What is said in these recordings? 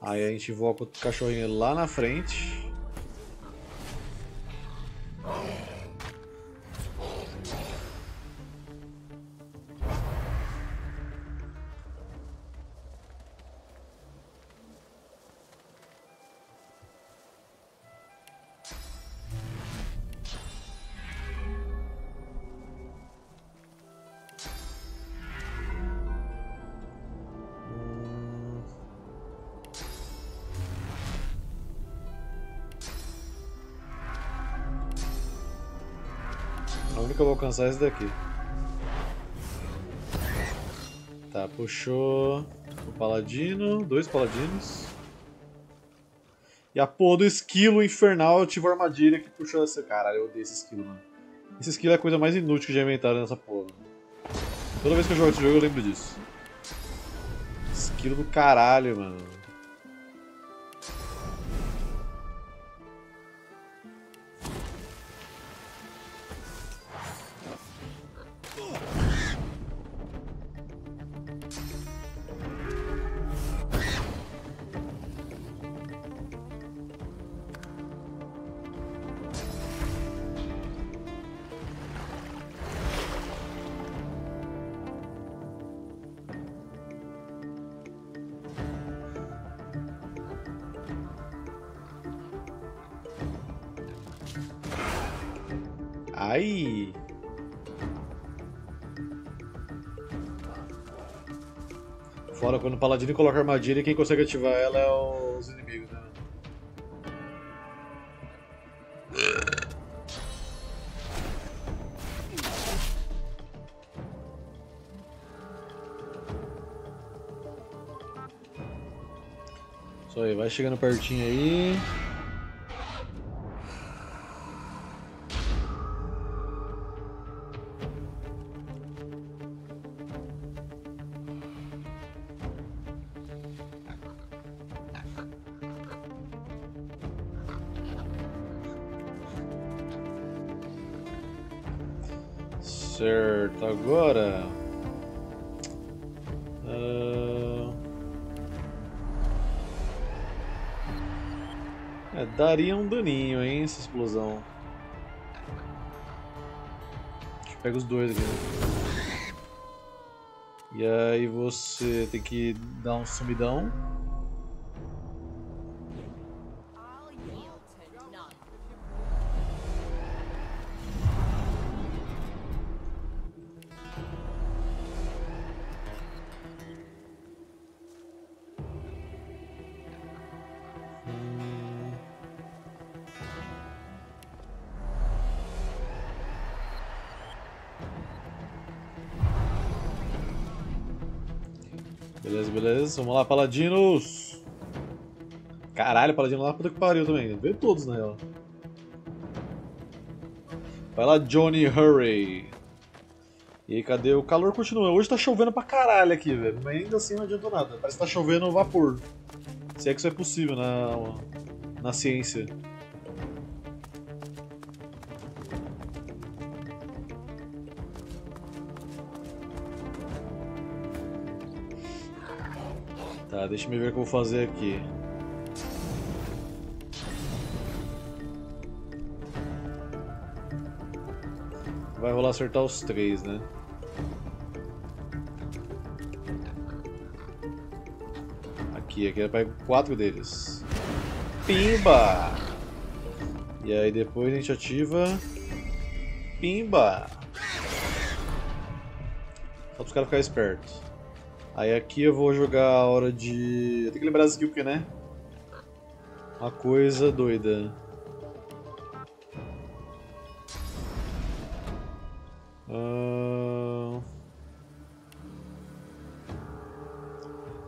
Aí a gente invoca o cachorrinho lá na frente. Alcançar esse daqui. Tá, puxou o paladino, dois paladinos. E a porra do esquilo infernal ativou a armadilha que puxou essa. Caralho, eu odeio esse esquilo, mano. Esse esquilo é a coisa mais inútil que já inventaram nessa porra. Toda vez que eu jogo esse jogo eu lembro disso. Esquilo do caralho, mano. Quando o paladino coloca armadilha, quem consegue ativar ela é os inimigos, né? Isso aí, vai chegando pertinho aí. Daria um daninho, hein, essa explosão. Pega os dois aqui. Né? E aí você tem que dar um sumidão. Beleza. Vamos lá, paladinos. Caralho, paladino lá, puta que pariu também. Vê todos, na real. Vai lá, Johnny Hurry. E aí, cadê? O calor continua. Hoje tá chovendo pra caralho aqui, velho. Mas ainda assim não adiantou nada. Parece que tá chovendo vapor. Se é que isso é possível na, na ciência. Tá, deixa eu ver o que eu vou fazer aqui. Vai rolar acertar os três, né? Aqui, aqui eu pego quatro deles. Pimba! E aí depois a gente ativa... Pimba! Só para os caras ficarem espertos. Aí aqui eu vou jogar a hora de... Eu tenho que lembrar as skills porque, né? Uma coisa doida. Uh...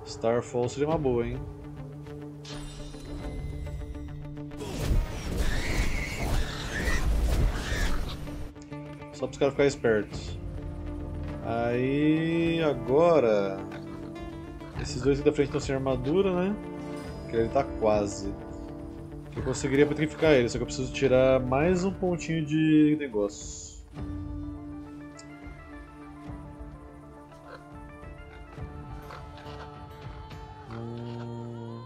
Starfall seria uma boa, hein? Só para os caras ficarem espertos. Aí agora esses dois aqui da frente estão sem armadura, né? Que ele tá quase. Eu conseguiria petrificar ele, só que eu preciso tirar mais um pontinho de negócio. Hum.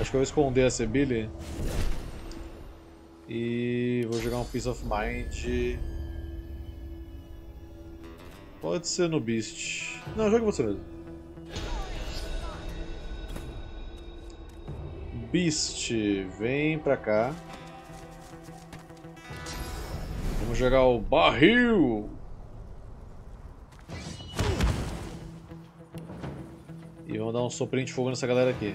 Acho que eu vou esconder a Sebile e vou jogar um Piece of Mind Pode ser no Beast. Não, joga você mesmo. Beast, vem pra cá. Vamos jogar o barril. E vamos dar um soprinho de fogo nessa galera aqui.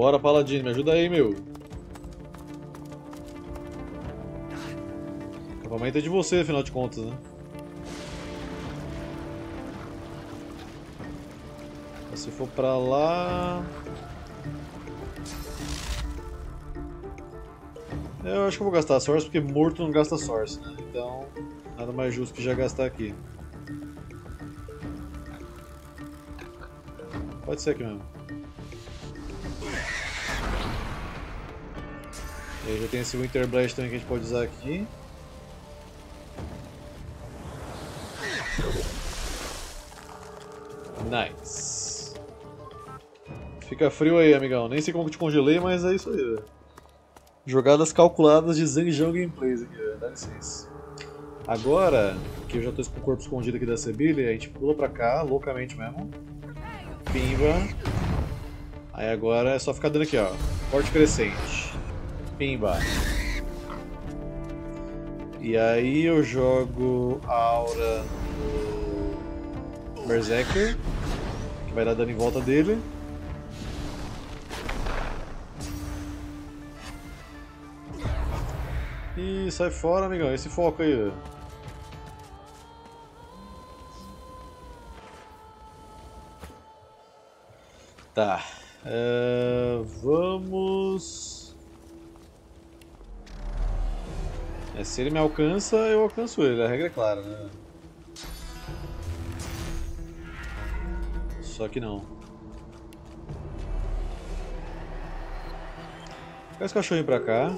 Bora, Paladino, me ajuda aí, meu. O é de você, afinal de contas, né? Se for pra lá... Eu acho que vou gastar Source, porque morto não gasta Source, né? Então, nada mais justo que já gastar aqui. Pode ser aqui mesmo. E aí já tem esse Winter Blast também que a gente pode usar aqui. Nice. Fica frio aí, amigão. Nem sei como que te congelei, mas é isso aí, velho. Jogadas calculadas de Zangjão Gameplays aqui, velho. Dá licença. Agora, que eu já tô com o corpo escondido aqui da Sebile, a gente pula pra cá, loucamente mesmo. Pimba. Aí agora é só ficar dando aqui, ó. Forte crescente. Pimba. E aí eu jogo a aura do Berserker, que vai dar dano em volta dele. E sai fora, amigão. Esse foco aí. Tá. Uh, vamos. É, se ele me alcança, eu alcanço ele, a regra é clara, né? Só que não. Pega esse cachorrinho pra cá.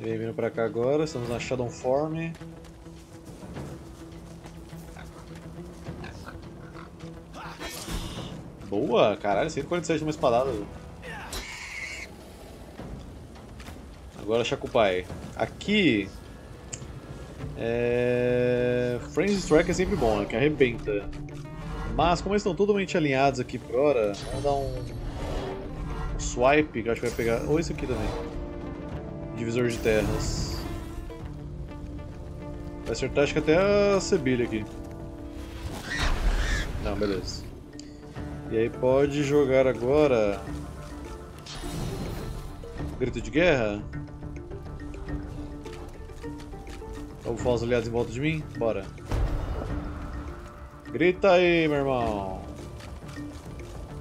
Vem vindo pra cá agora, estamos na Shadow Form. Boa, caralho, 147 de uma espadada. Agora Shakupai. Aqui. É... Frenzy Strike é sempre bom, né? Que arrebenta. Mas como eles estão totalmente alinhados aqui por hora, vamos dar um swipe que eu acho que vai pegar. Ou esse aqui também. Divisor de terras. Vai acertar acho que até a Sebilha aqui. Não, beleza. E aí pode jogar agora... Grito de guerra? Vamos falar os aliados em volta de mim? Bora. Grita aí, meu irmão.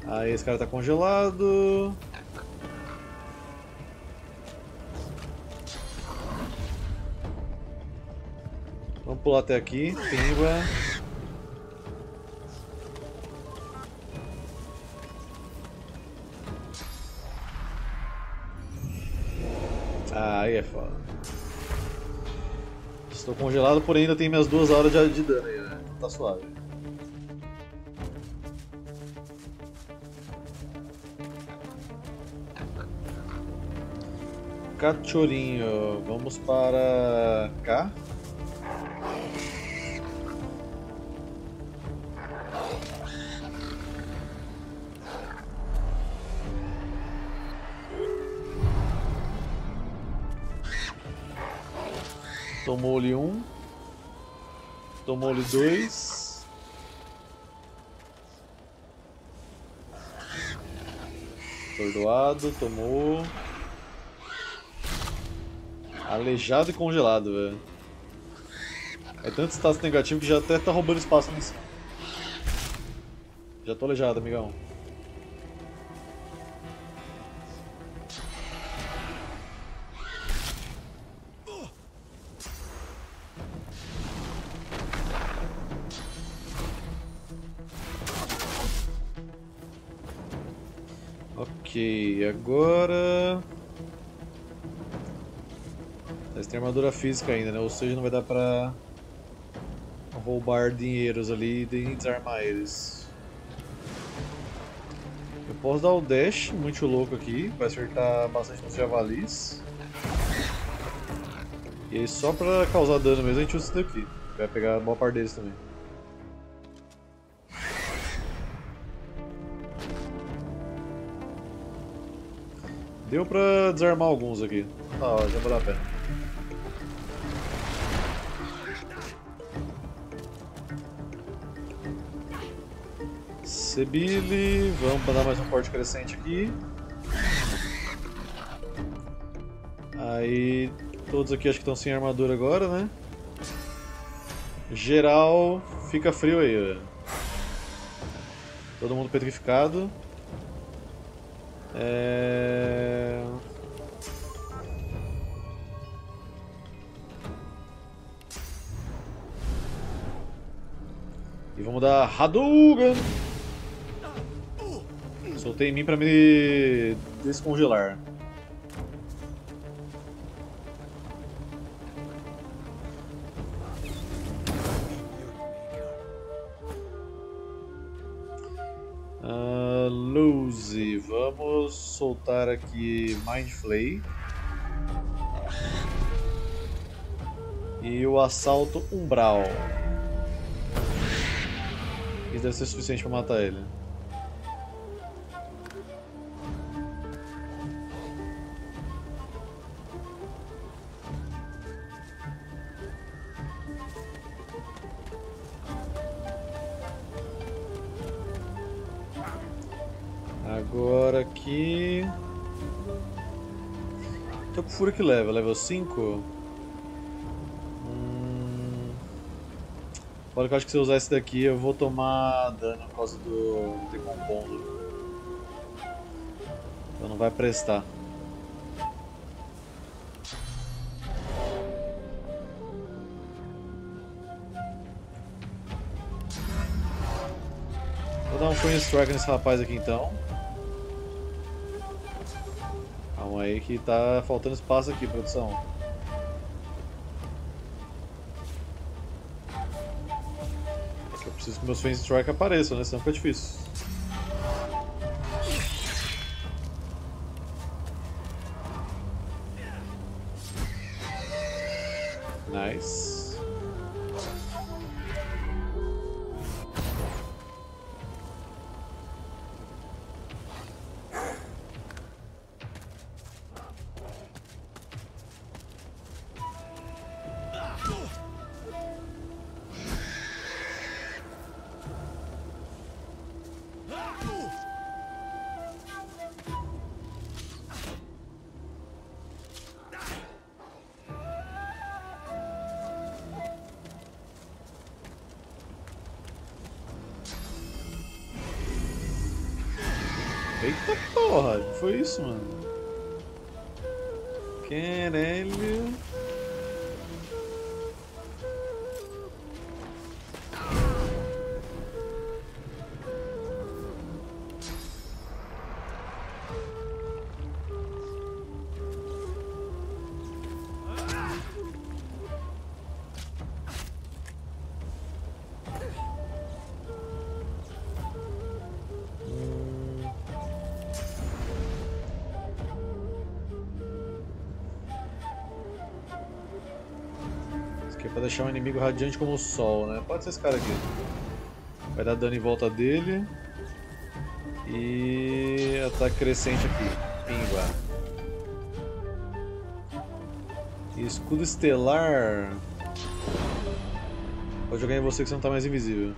Aí esse cara tá congelado. Vamos pular até aqui. Pimba. Aí é. Estou congelado, porém ainda tem minhas duas horas de, de dano aí, né? Tá suave. Cachorinho, vamos para cá. Tomou-lhe um. Tomou-lhe dois. Perdoado, tomou. Aleijado e congelado, velho. É tanto status negativo que já até tá roubando espaço nesse. Já tô aleijado, amigão. Agora... Mas tem armadura física ainda, né? Ou seja, não vai dar pra roubar dinheiros ali e desarmar eles. Eu posso dar o dash, muito louco aqui, vai acertar bastante nos javalis. E aí só pra causar dano mesmo a gente usa isso daqui. Vai pegar a boa parte deles também. Deu pra desarmar alguns aqui. Ah, já vou dar a pena. Sebile, vamos dar mais um forte crescente aqui. Aí, todos aqui acho que estão sem armadura agora, né? Geral, fica frio aí, ó. Todo mundo petrificado. É... E vamos dar Hadouken! Soltei em mim pra me descongelar. Lucy, vamos soltar aqui Mind Flay. E o assalto umbral. Isso deve ser suficiente para matar ele. Fúria que leva, level 5? Hum... Olha que eu acho que se eu usar esse daqui eu vou tomar dano por causa do decompondo. Então não vai prestar. Vou dar um Queen Strike nesse rapaz aqui então. Calma aí que tá faltando espaço aqui, produção. Eu preciso que meus Fence Strike apareçam, né? Senão fica difícil. Aqui é pra deixar um inimigo radiante como o sol, né? Pode ser esse cara aqui. Vai dar dano em volta dele. E ataque crescente aqui. Pingua. E escudo estelar. Pode jogar em você que você não tá mais invisível.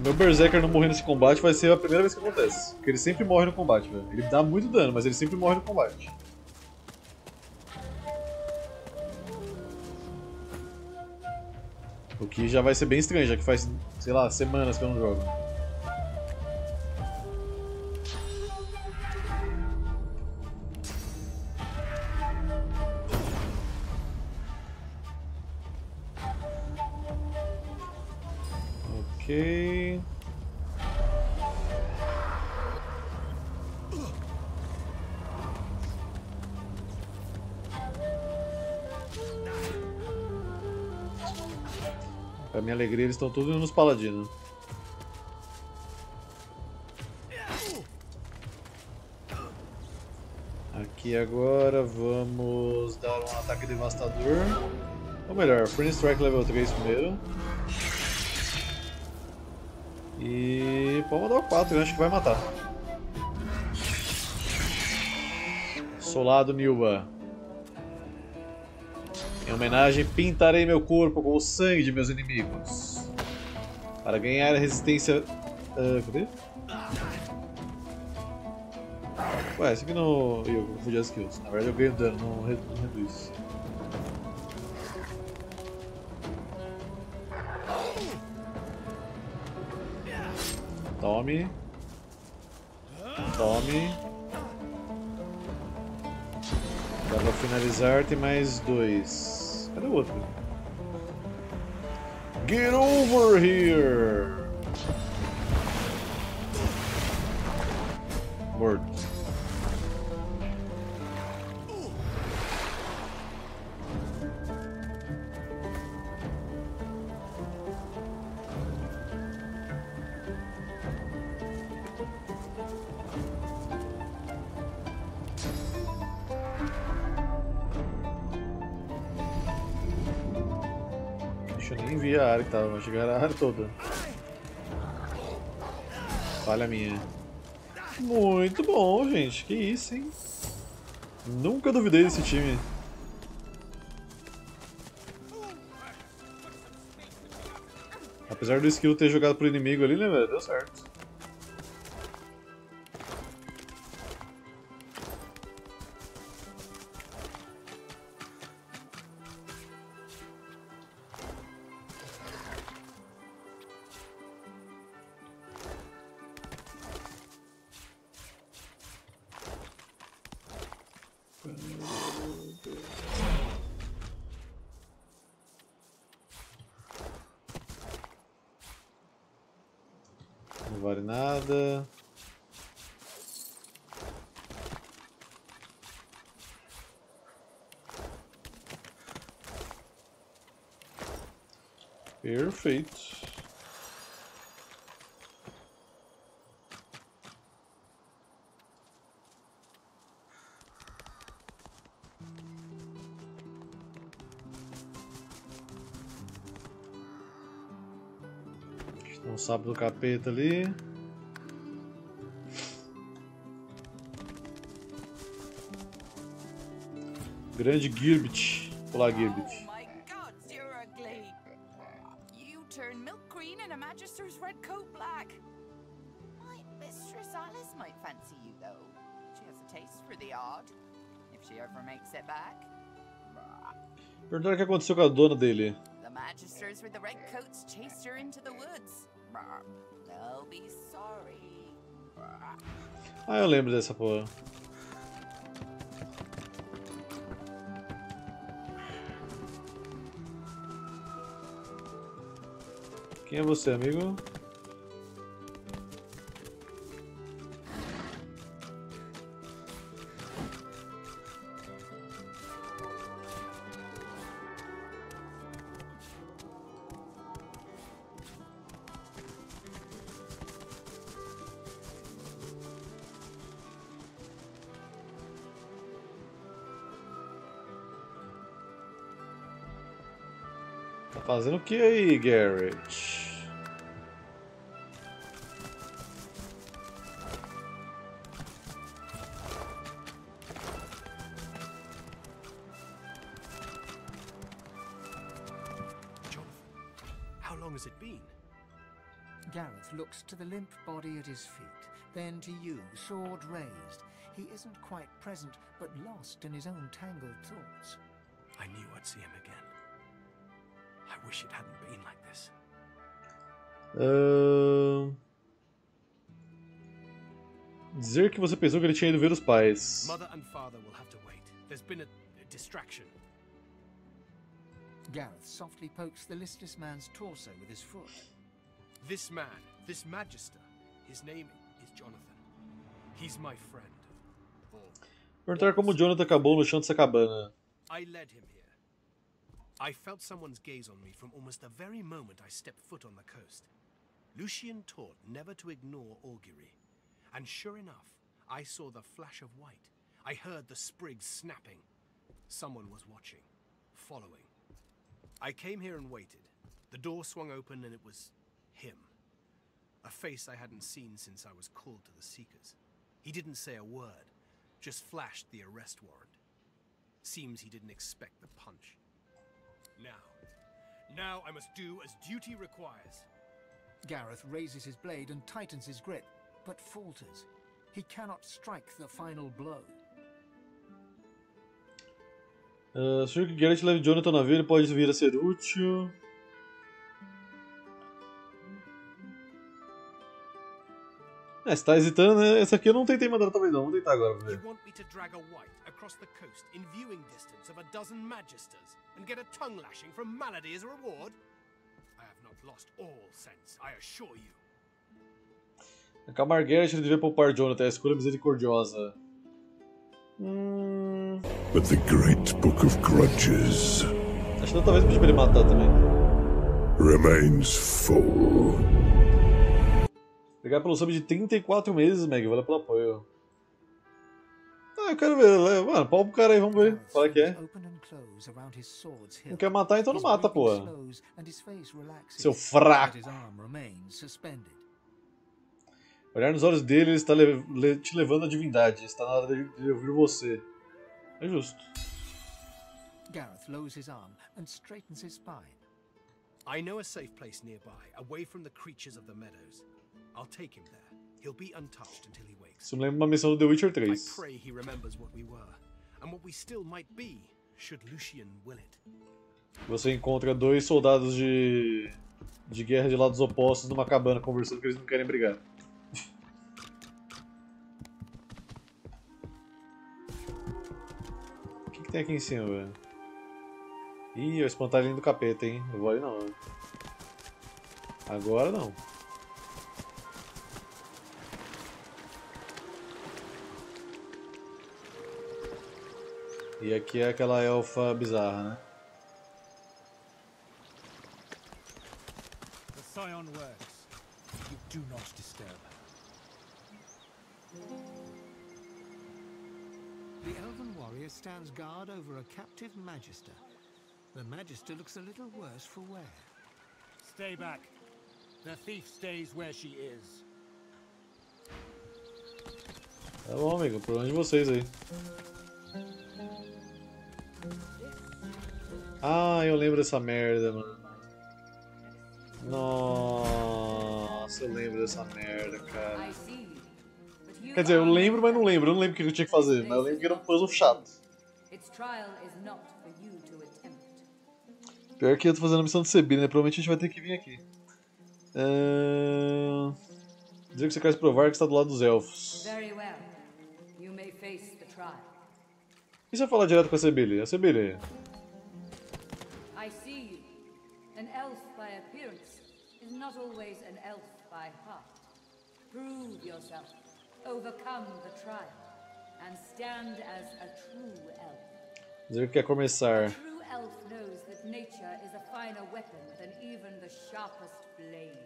Se meu Berserker não morrer nesse combate, vai ser a primeira vez que acontece. Porque ele sempre morre no combate, velho. Ele dá muito dano, mas ele sempre morre no combate. O que já vai ser bem estranho, já que faz, sei lá, semanas que eu não jogo. Alegria, eles estão todos nos paladinos. Aqui agora vamos dar um ataque devastador. Ou melhor, Free Strike level 3 primeiro. E pode mandar o 4, eu acho que vai matar. Solado Nilba. Em homenagem, pintarei meu corpo com o sangue de meus inimigos. Para ganhar resistência. Uh, cadê? Ué, esse aqui não. Eu confundi as skills. Na verdade, eu ganho dano, não reduz. Tome. Tome. Dá pra finalizar, tem mais dois. Cadê o outro? Get over here! Morto. Tá, vou chegar a área toda. Falha minha. Muito bom, gente. Que isso, hein? Nunca duvidei desse time. Apesar do skill ter jogado pro inimigo ali, né, velho? Deu certo. Sábio do capeta ali. Grande Girbit. Olá, Girbit. Perguntaram o que aconteceu com a dona dele. Eu lembro dessa porra. Quem é você, amigo? Fazendo o que aí, Garrett? How long has it been? Gareth looks to the limp body at his feet, then to you, sword raised. He isn't quite present, but lost in his own tangled thoughts. I knew I'd see him again. Wish it hadn't been like this. Uh... Dizer que você pensou que ele tinha ido ver os pais. Mother and father will have to wait. There's been a, a distraction. Gareth softly pokes the listless man's torso with his foot. This man, this magister, his name is Jonathan. He's my friend. Perguntar como Jonathan acabou no chão dessa cabana. I led him here. I felt someone's gaze on me from almost the very moment I stepped foot on the coast. Lucian taught never to ignore augury. And sure enough, I saw the flash of white. I heard the sprigs snapping. Someone was watching, following. I came here and waited. The door swung open and it was him. A face I hadn't seen since I was called to the Seekers. He didn't say a word, just flashed the arrest warrant. Seems he didn't expect the punch. Now, now I must do as duty requires. Gareth raises his blade and tightens his grip, but falters. He cannot strike the final blow. Uh, sugiro que Garrett leve Jonathan ao navio, ele pode vir a ser útil. É, você tá hesitando, né? Essa aqui eu não tentei mandar talvez não, vamos tentar agora pra You ver. want me to drag a white across the coast in viewing distance of a dozen magisters and get a tongue lashing from Malady as a reward? I have not lost all sense, I assure you. Acalmar Garrett, ele devia poupar Jonathan, a escolha misericordiosa. Hum... But the great book of grudges Acho que talvez pedir pra ele matar também. remains full. Obrigado pelo sub de 34 meses, Meg. Valeu pelo apoio. Ah, eu quero ver. Mano, pau pro cara aí, vamos ver. Fala que é. sword's hilt. Não quer matar, então não mata, relaxes, Seu fraco. Olhar nos olhos dele, ele está le- le- te levando à divindade. Está na hora de, de ouvir você. É justo. Gareth lowers his arm and straightens his spine. I know a safe place nearby, away from the creatures of the meadows. I'll take him there. He'll be untouched until he wakes. Isso me lembra uma missão do The Witcher I 3. pray he remembers what we were, and what we still might be, should Lucian will it. Você encontra dois soldados de, de guerra de lados opostos numa cabana conversando que eles não querem brigar. O que, que tem aqui em cima, velho? Ih, é o espantalhinho do capeta, hein? Não vou ali não. Agora não. E aqui é aquela elfa bizarra, né? The scion works. You do not disturb. The elven warrior stands guard over a captive magister. The magister looks a little worse for wear. Stay back. The thief stays where she is. Tá bom, amigo. Problema de vocês aí. Ah, eu lembro dessa merda, mano. Nossa, eu lembro dessa merda, cara. Quer dizer, eu lembro, mas não lembro. Eu não lembro o que eu tinha que fazer, mas eu lembro que era um puzzle chato. Pior que eu tô fazendo a missão de Sebir, né? Provavelmente a gente vai ter que vir aqui. Ahn, Dizer que você quer se provar que está do lado dos elfos. E se eu falar direto com a Sebile? A Sebile, always an elf by heart. Prove yourself. Overcome the trial. And stand as a true elf. dizer que quer começar. True elf knows that nature is a finer weapon than even the sharpest blade.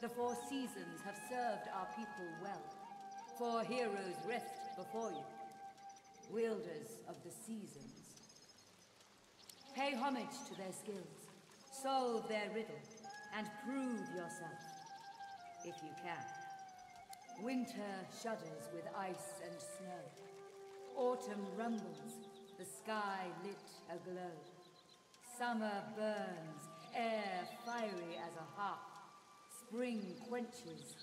The four seasons have served our people well. Four heroes rest before you, wielders of the seasons. Pay homage to their skills, solve their riddle, and prove yourself, if you can. Winter shudders with ice and snow. Autumn rumbles, the sky lit aglow. Summer burns, air fiery as a hearth. Spring quenches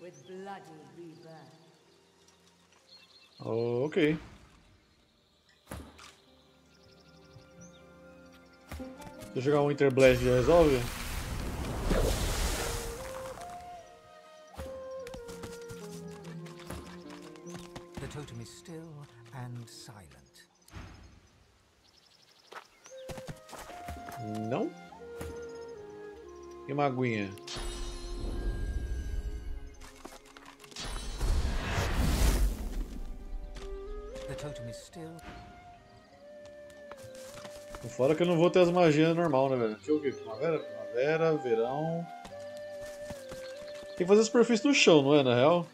with bloody rebirth. Oh, ok. Se eu jogar um Winter Blast já resolve? The totem is still and silent. Não? E uma aguinha? Fora que eu não vou ter as magias normal, né, velho? Deixa eu ver, primavera, primavera verão. Tem que fazer a superfície do chão, não é, na real?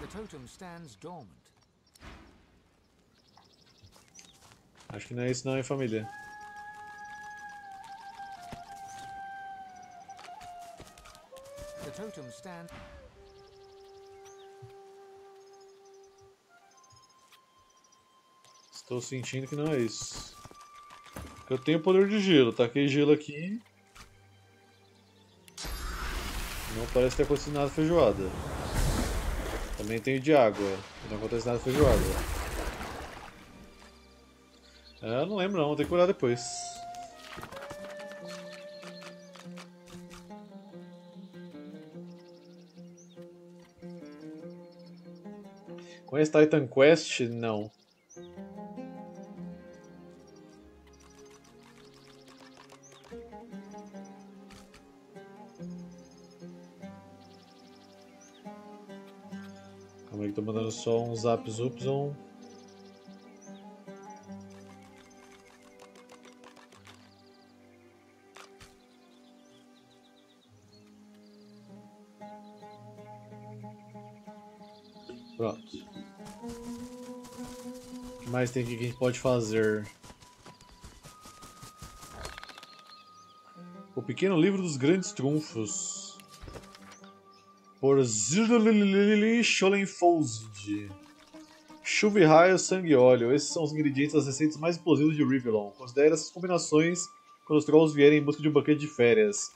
the totem stands dormant. Acho que não é isso não, hein, família. The totem stands Estou sentindo que não é isso. Eu tenho poder de gelo, taquei gelo aqui. Não parece ter acontecido nada feijoada. Também tenho de água, não acontece nada feijoada. É, não lembro não, vou ter que olhar depois. Conhece Titan Quest? Não. Só um zap zupzon. Pronto. O que mais tem aqui que a gente pode fazer? O Pequeno Livro dos Grandes Trunfos. Por Zirlili Scholenfosd. Chuva e raio, sangue e óleo. Esses são os ingredientes das receitas mais explosivas de Rivellon. Considere essas combinações quando os Trolls vierem em busca de um banquete de férias.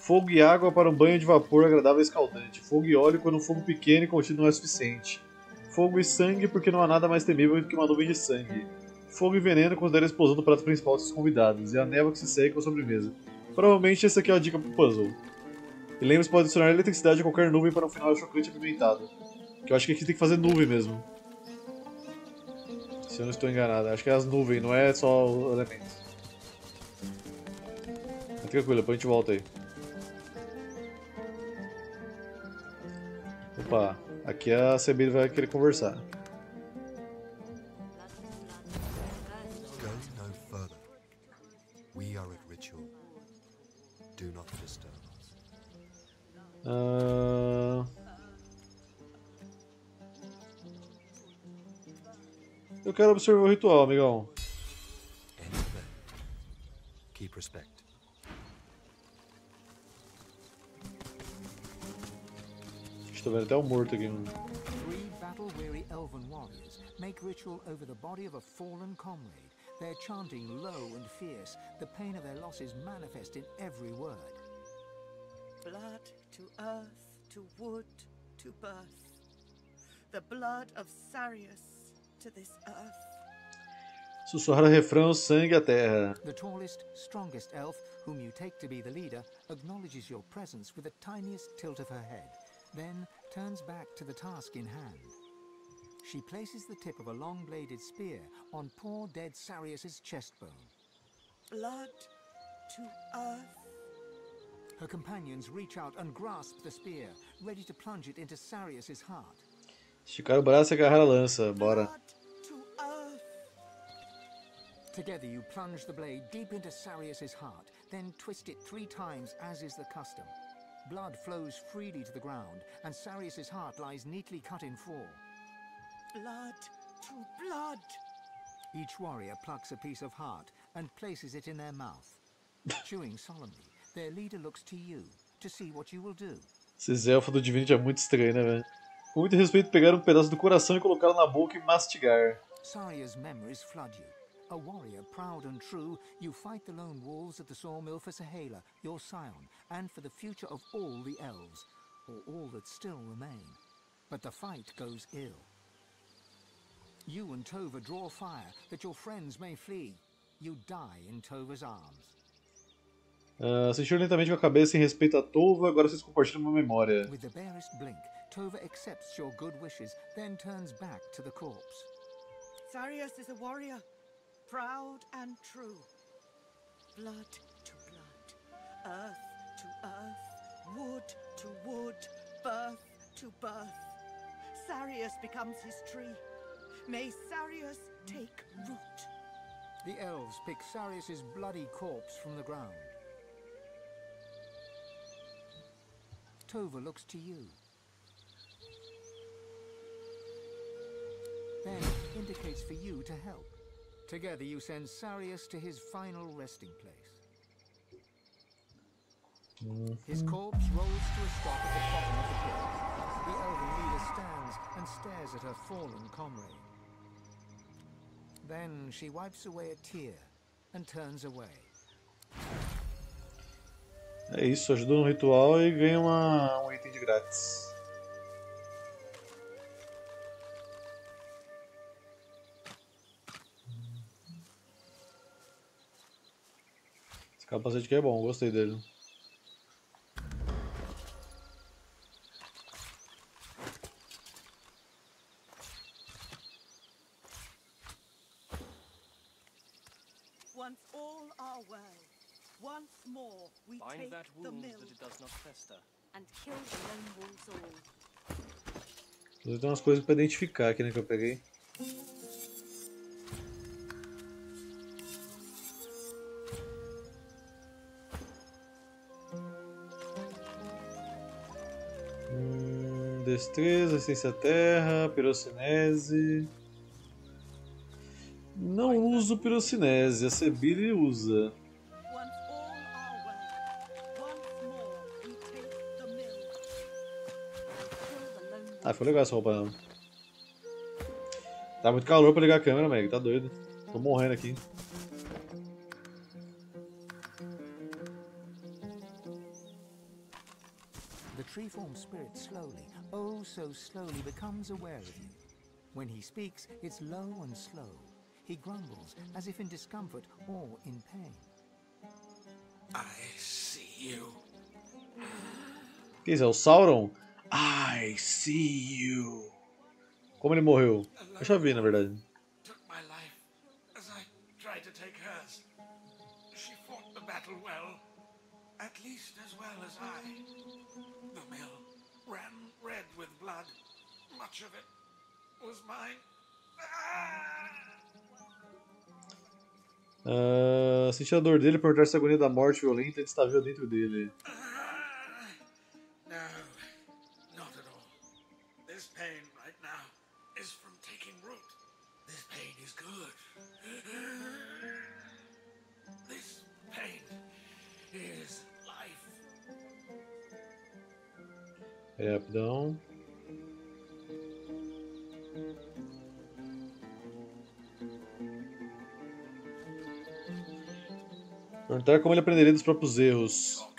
Fogo e água para um banho de vapor agradável e escaldante. Fogo e óleo quando um fogo pequeno e contínuo não é suficiente. Fogo e sangue porque não há nada mais temível do que uma nuvem de sangue. Fogo e veneno considera a explosão do prato principal dos convidados. E a névoa que se segue com a sobremesa. Provavelmente essa aqui é a dica pro puzzle. E lembre-se, pode adicionar eletricidade a qualquer nuvem para um final chocante apimentado. Que eu acho que aqui tem que fazer nuvem mesmo. Se eu não estou enganado. Acho que é as nuvens, não é só o elemento. Mas tranquilo, depois a gente volta aí. Opa, aqui a CB vai querer conversar. Eu quero observar o ritual, amigão. Keep respect. Estou vendo até o morto aqui, mano. Three battle-weary elven warriors make ritual over the body of a fallen comrade. Their chanting low and fierce, the pain of their losses manifest in every word. Blood to earth, to wood, to birth. The blood of Sarius to. Sussurrar o refrão, sangue à terra. The tallest, strongest elf, whom you take to be the leader, acknowledges your presence with the tiniest tilt of her head, then turns back to the task in hand. She places the tip of a long-bladed spear on poor dead Sarius's chest bone. Blood to earth. Her companions reach out and grasp the spear, ready to plunge it into Sarius's heart. Esticar o braço e agarrar a lança. Bora. Blood to earth. Together you plunge the blade deep into Sarius's heart, then twist it three times as is the custom. Blood flows freely to the ground, and Sarius's heart lies neatly cut in four. Blood to blood. Each warrior plucks a piece of heart and places it in their mouth. Chewing solemnly, their leader looks to you to see what you will do. Esses elfos do Divinity é muito estranho, né, velho? Com muito respeito, pegaram um pedaço do coração e colocaram na boca e mastigar. Saria's memories flood you. A warrior proud and true, you fight the lone wolves at the sawmill for Sahala, your scion, and for the future of all the elves, or all that still remain. But the fight goes ill. You and Tova draw fire that your friends may flee. You die in Tova's arms. Uh, lentamente com a cabeça em respeito a Tova, agora vocês compartilham uma memória. With the barest blink, Tova accepts your good wishes, then turns back to the corpse. Sarius is a warrior, proud and true. Blood to blood, earth to earth, wood to wood, birth to birth. Sarius becomes his tree. May Sarius take root. The elves pick Sarius's bloody corpse from the ground. Tova looks to you. Then indicates for you to help. Together you send Sarius to his final resting place. His corpse rolls to a stop at the bottom of the pit. The elven leader stands and stares at her fallen comrade. Then she wipes away a tear and turns away. É isso, ajuda no ritual e ganha uma, um item de grátis. Capacete aqui é bom, gostei dele. Once all are well. Once more we Bind take that the wound mill that it does not fester. And kill the lone wolves all. Tem umas coisas pra identificar aqui, né, que eu peguei. Destreza, essência terra, pirocinese. Não uso pirocinese, a Sebile usa. Ah, ficou legal essa roupa não. Tá muito calor pra ligar a câmera, Meg, tá doido. Tô morrendo aqui. The treeform spirit slowly, oh so slowly, becomes aware of you. When he speaks, it's low and slow. He grumbles, as if in discomfort or in pain. I see you. Que isso, é o Sauron? I see you. Como ele morreu? Eu já vi, na verdade. Took my life as I tried to take hers. She fought the battle well, at least as well as I. The mill ran red with blood. Much of it was mine. Ah! Ah, sentir a dor dele, perguntar se a agonia da morte violenta está viva dentro dele. É, rapidão. Perguntar como ele aprenderia dos próprios erros.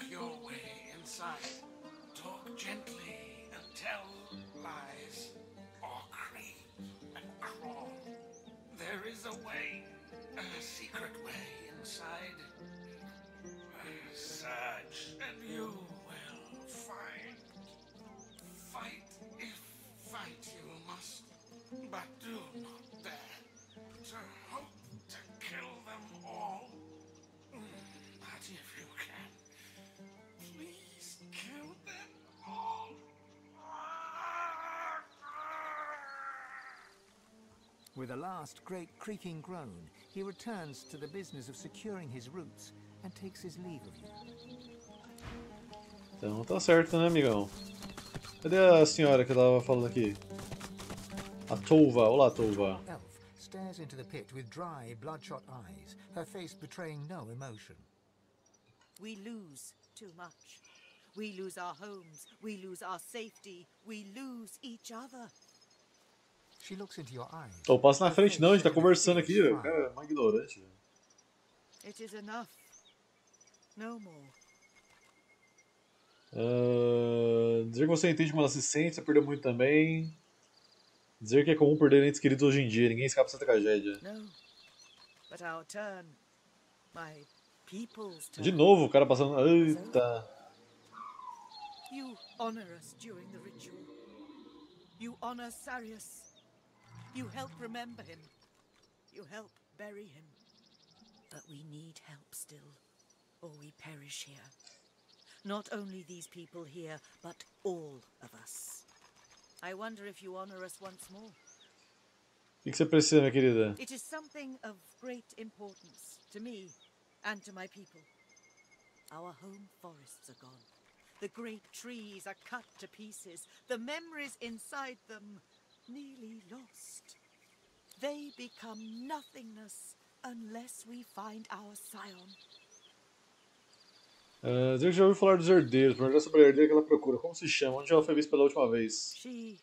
With a last great creaking groan, he returns to the business of securing his roots and takes his leave of you. Então tá certo, né, amigão? Cadê a senhora que eu tava falando aqui? A Tova. Olá, Tova. Elf stares into the pit with dry, bloodshot eyes, her face betraying no emotion. We lose too much. We lose our homes. We lose our safety. We lose each other. Ô, passa na frente não, a gente tá conversando aqui. O cara é uma ignorante, velho. It is enough. No more. Ah, dizer que você entende como ela se sente, você perdeu muito também. Dizer que é comum perder entes queridos hoje em dia, ninguém escapa dessa tragédia. De novo, o cara passando. Eita. You honor us during the ritual. You honor Sarius. You help remember him. You help bury him. But we need help still, or we perish here. Not only these people here, but all of us. I wonder if you honor us once more. O que, que você precisa, minha querida? It is something of great importance to me and to my people. Our home forests are gone. The great trees are cut to pieces. The memories inside them nearly lost. They become nothingness unless we find our scion. Uh, dizer que já ouviu falar dos herdeiros, perguntar sobre a herdeira que ela procura. Como se chama? Onde ela foi vista pela última vez? She.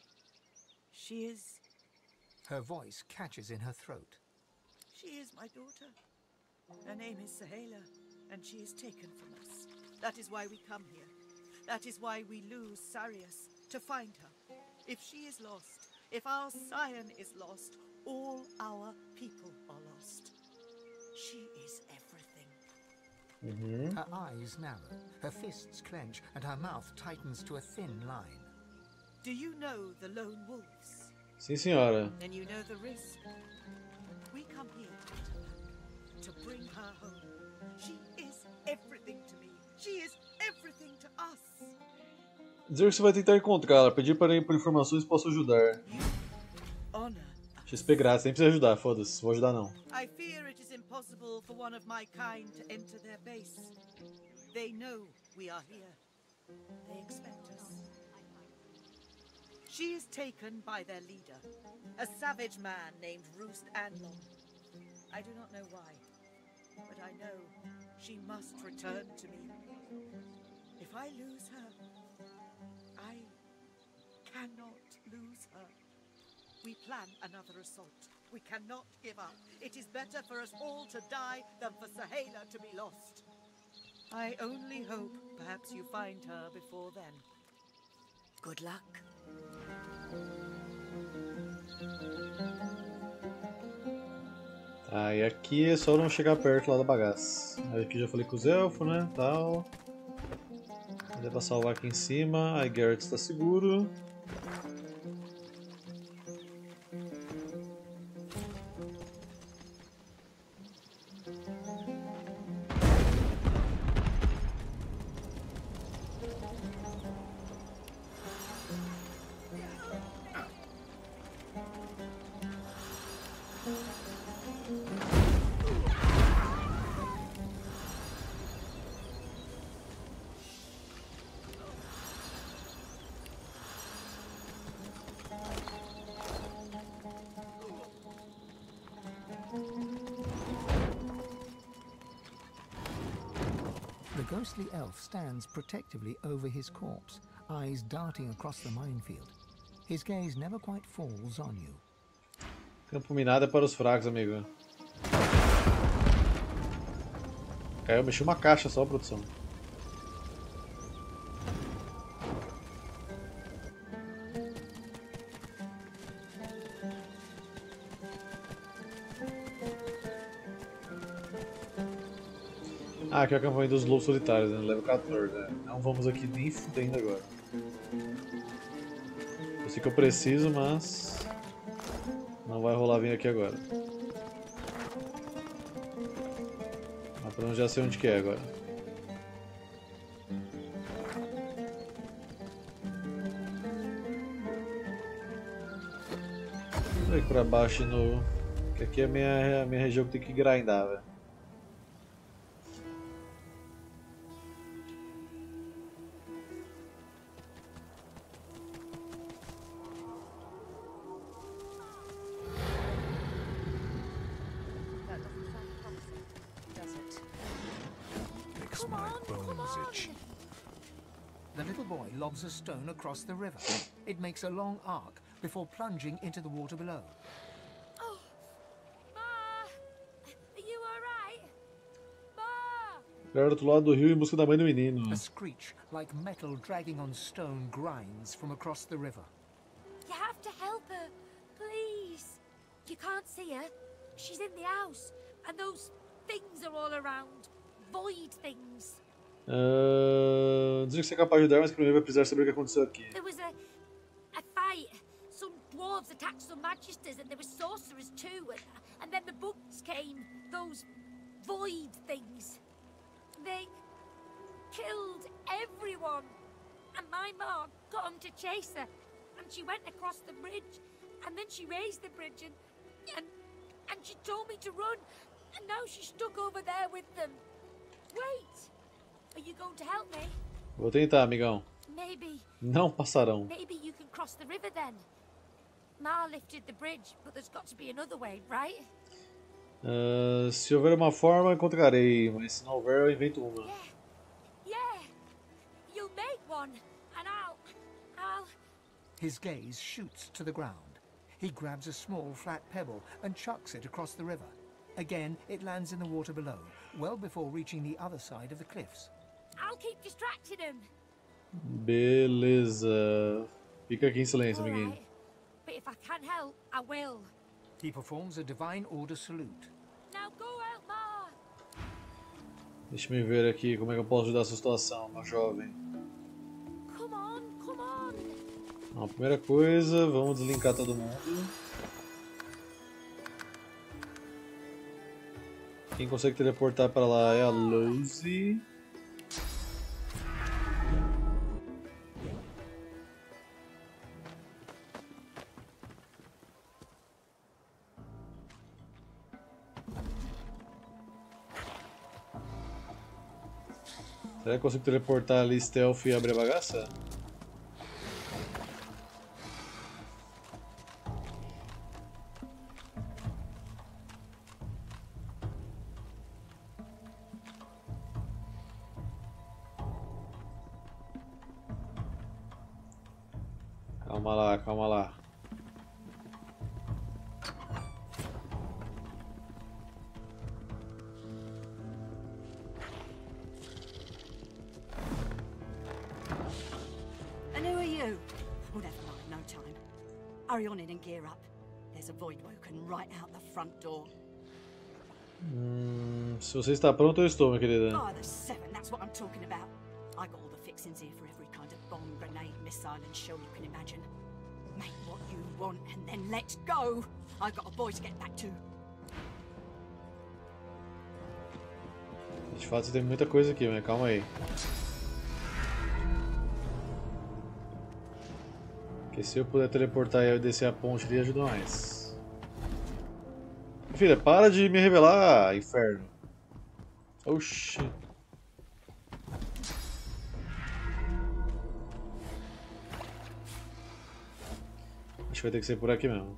she is. Her voice catches in her throat. she is my daughter. Her name is Sahela, and she is taken from us. That is why we come here. That is why we lose Sarius, to find her. If she is lost, if our scion is lost, all our people are lost. She is everything. Mm-hmm. Her eyes narrow, her fists clench, and her mouth tightens to a thin line. Do you know the lone wolves? Sim, senhora. Then you know the risk. We come here to bring her home. She is everything to me. She is everything to us. Dizer que você vai tentar encontrá-la. Pedir para por informações posso ajudar. XP grátis, nem precisa ajudar, foda-se. Vou ajudar não. I fear it is impossible for one of my kind to enter their base. They know we are here. They expect us. She is taken by their leader, a savage man named Roost Anlon. I do not know why, but I know she must return to me. If I lose her, cannot lose her. We plan another assault. We cannot give up. It is better for us all to die than for Sahela to be lost. I only hope perhaps you find her before then. Good luck. Tá, e aqui é só não chegar perto lá da bagaça. Aqui já falei com os elfos, né, tal. Dá pra salvar aqui em cima. Aí Garrett está seguro. Ghostly elf stands protectively over his corpse, eyes darting across the minefield. His gaze never quite falls on you. Campo minado é para os fracos, amigo. Caiu, mexi uma caixa só, produção. Aqui é a campanha dos lobos solitários, né? Level 14, né? Não vamos aqui nem fudendo agora. Eu sei que eu preciso, mas... Não vai rolar vir aqui agora. Mas menos já sei onde que é agora. Vou aqui pra baixo no... Que aqui é a minha, a minha região que tem que grindar, velho. A stone across the river. It makes a long arc before plunging into the water below. Oh, Ma! Are you alright? Ma! Galera do lado do rio em busca da mãe do menino. A screech like metal dragging on stone grinds from across the river. You have to help her, please. You can't see her. She's in the house, and those things are all around. Void things. Ah, dizer que você é capaz de ajudar, mas primeiro vai precisar saber o que aconteceu aqui. There was a a fight. Some dwarves attacked some magisters, and there were sorcerers too. And, and then the bugs came. Those void things. They killed everyone. And my mom got 'em to chase her. And she went across the bridge. And then she raised the bridge and, and, and she told me to run. And now she's stuck over there with them. Wait! Are you going to help me? Vou tentar, amigão. Maybe, Não passarão. maybe you can cross the river then. Ma lifted the bridge, but there's got to be another way, right? Ah, se houver uma forma, encontrarei, mas se não houver, eu invento uma. Yeah. Yeah. You'll make one, and I'll, I'll. His gaze shoots to the ground. He grabs a small flat pebble and chucks it across the river. Again, it lands in the water below, well before reaching the other side of the cliffs. I'll keep distracting him. Beleza. Fica aqui em silêncio, All amiguinho. right. But if I can help, I will. He performs a divine order salute. Now go out, Ma. Deixa eu ver aqui como é que eu posso ajudar essa situação, meu jovem. Come on, come on. Bom, a primeira coisa, vamos deslinkar todo mundo. Quem consegue teleportar para lá é a Lucy. Será que eu consigo teleportar ali stealth e abrir a bagaça? Você está pronto, eu estou, minha querida. Oh, the seven, that's what I'm talking about. I got all the fixings here for every kind of bomb, grenade, missile, and shell you can imagine. Make what you want and then let's go. I've got a boy to get back to. De fato, tem muita coisa aqui, mas calma aí. Porque se eu puder teleportar e eu descer a ponte ali, ajuda mais. Filha, para de me revelar, inferno. Oxi. Acho que vai ter que ser por aqui mesmo.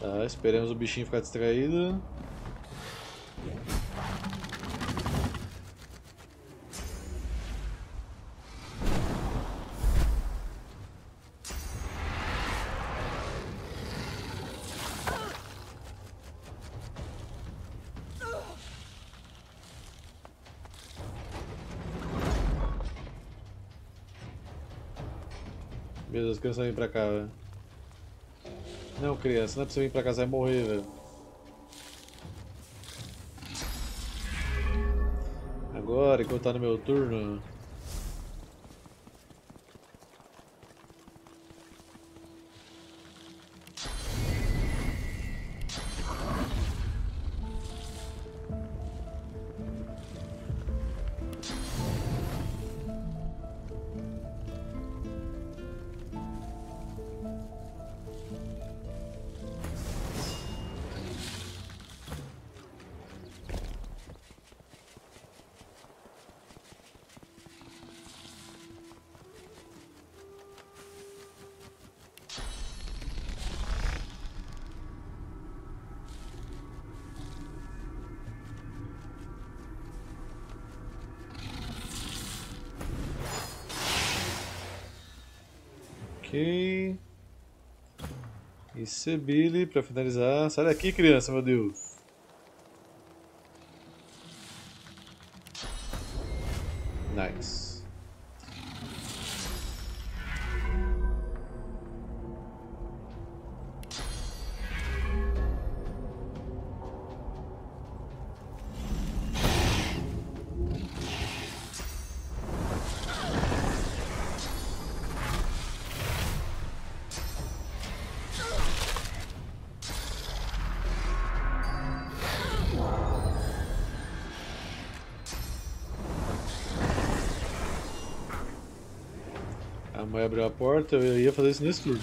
Tá, esperemos o bichinho ficar distraído. Meu Deus, a criança vem pra cá, velho. Não, criança, não é pra você vir pra você vai morrer, velho. Agora, enquanto tá no meu turno. Sebile pra finalizar. Sai daqui, criança, meu Deus. Abriu a porta, eu ia fazer isso nesse turno.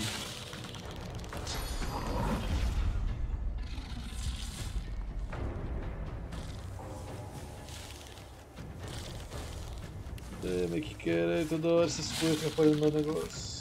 É, mas que quer toda hora essas coisas no meu negócio.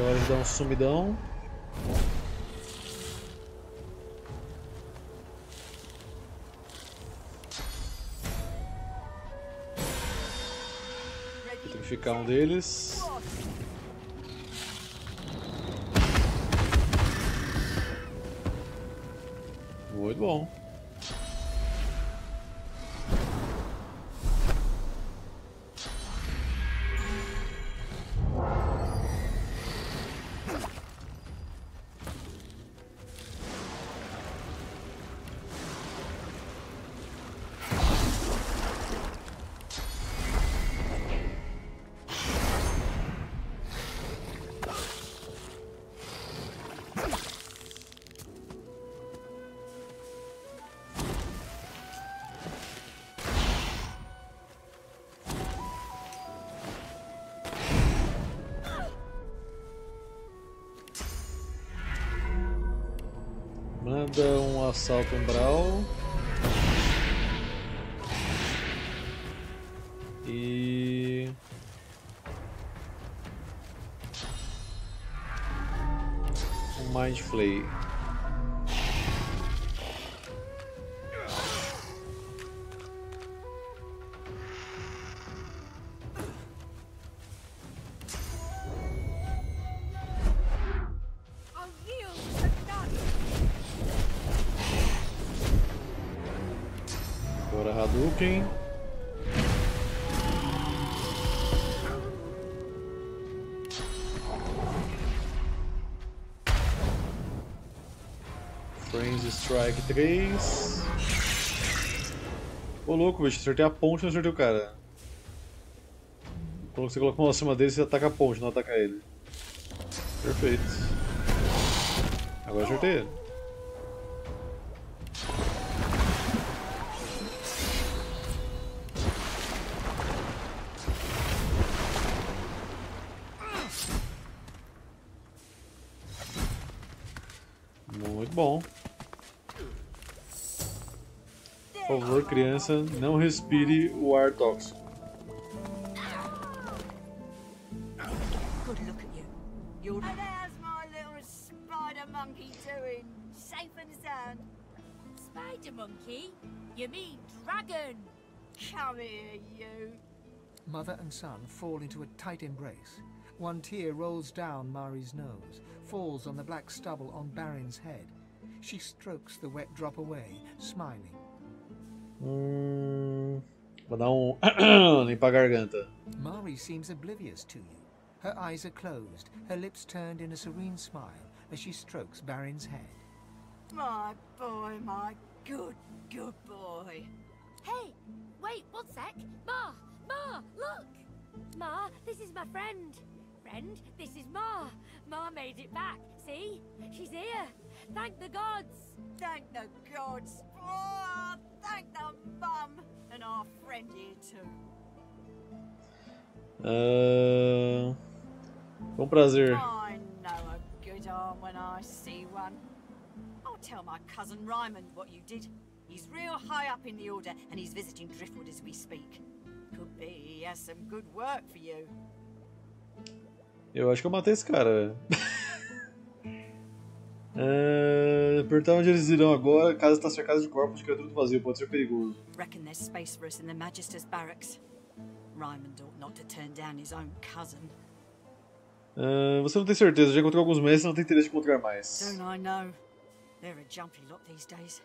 De dar um sumidão. Petrificar um deles. Um umbral. E. Um Mind Flay. Hadouken. Frenzy Strike 3. Ô louco, bicho, acertei a ponte e não acertei o cara. Quando você coloca a mão acima dele, você ataca a ponte, não ataca ele. Perfeito. Agora acertei ele. Criança, não respire o ar tóxico. Good look at you. You're. And how's my little spider monkey doing? Safe and sound? Spider monkey? You mean dragon? Come here, you. Mother and son fall into a tight embrace. One tear rolls down Mari's nose, falls on the black stubble on Barin's head. She strokes the wet drop away, smiling. Hum, vou dar um limpar a garganta. Mari seems oblivious to you. Her eyes are closed, her lips turned in a serene smile as she strokes Barin's head. My boy, my good, good boy. Hey, wait one sec. Ma, Ma, look. Ma, this is my friend. Friend, this is Ma. Ma made it back. See? She's here. Thank the gods. Thank the gods. Oh, thank the mum. And our friend here too. Ah, com prazer. I know a good arm when I see one. I'll tell my cousin Ryman what you did. He's real high up in the order and he's visiting Driftwood as we speak. Could be he has some good work for you. Eu acho que eu matei esse cara. É, perguntar onde eles irão agora. A casa está cercada de corpos de criaturas do vazio. Pode ser perigoso. Reckon there's space for us in the Magister's barracks. Ryman ought not to turn down his own cousin. Ah, você não tem certeza, já encontrou alguns meses, não tem interesse em encontrar mais. Don't I know? They're a jumpy lot these days.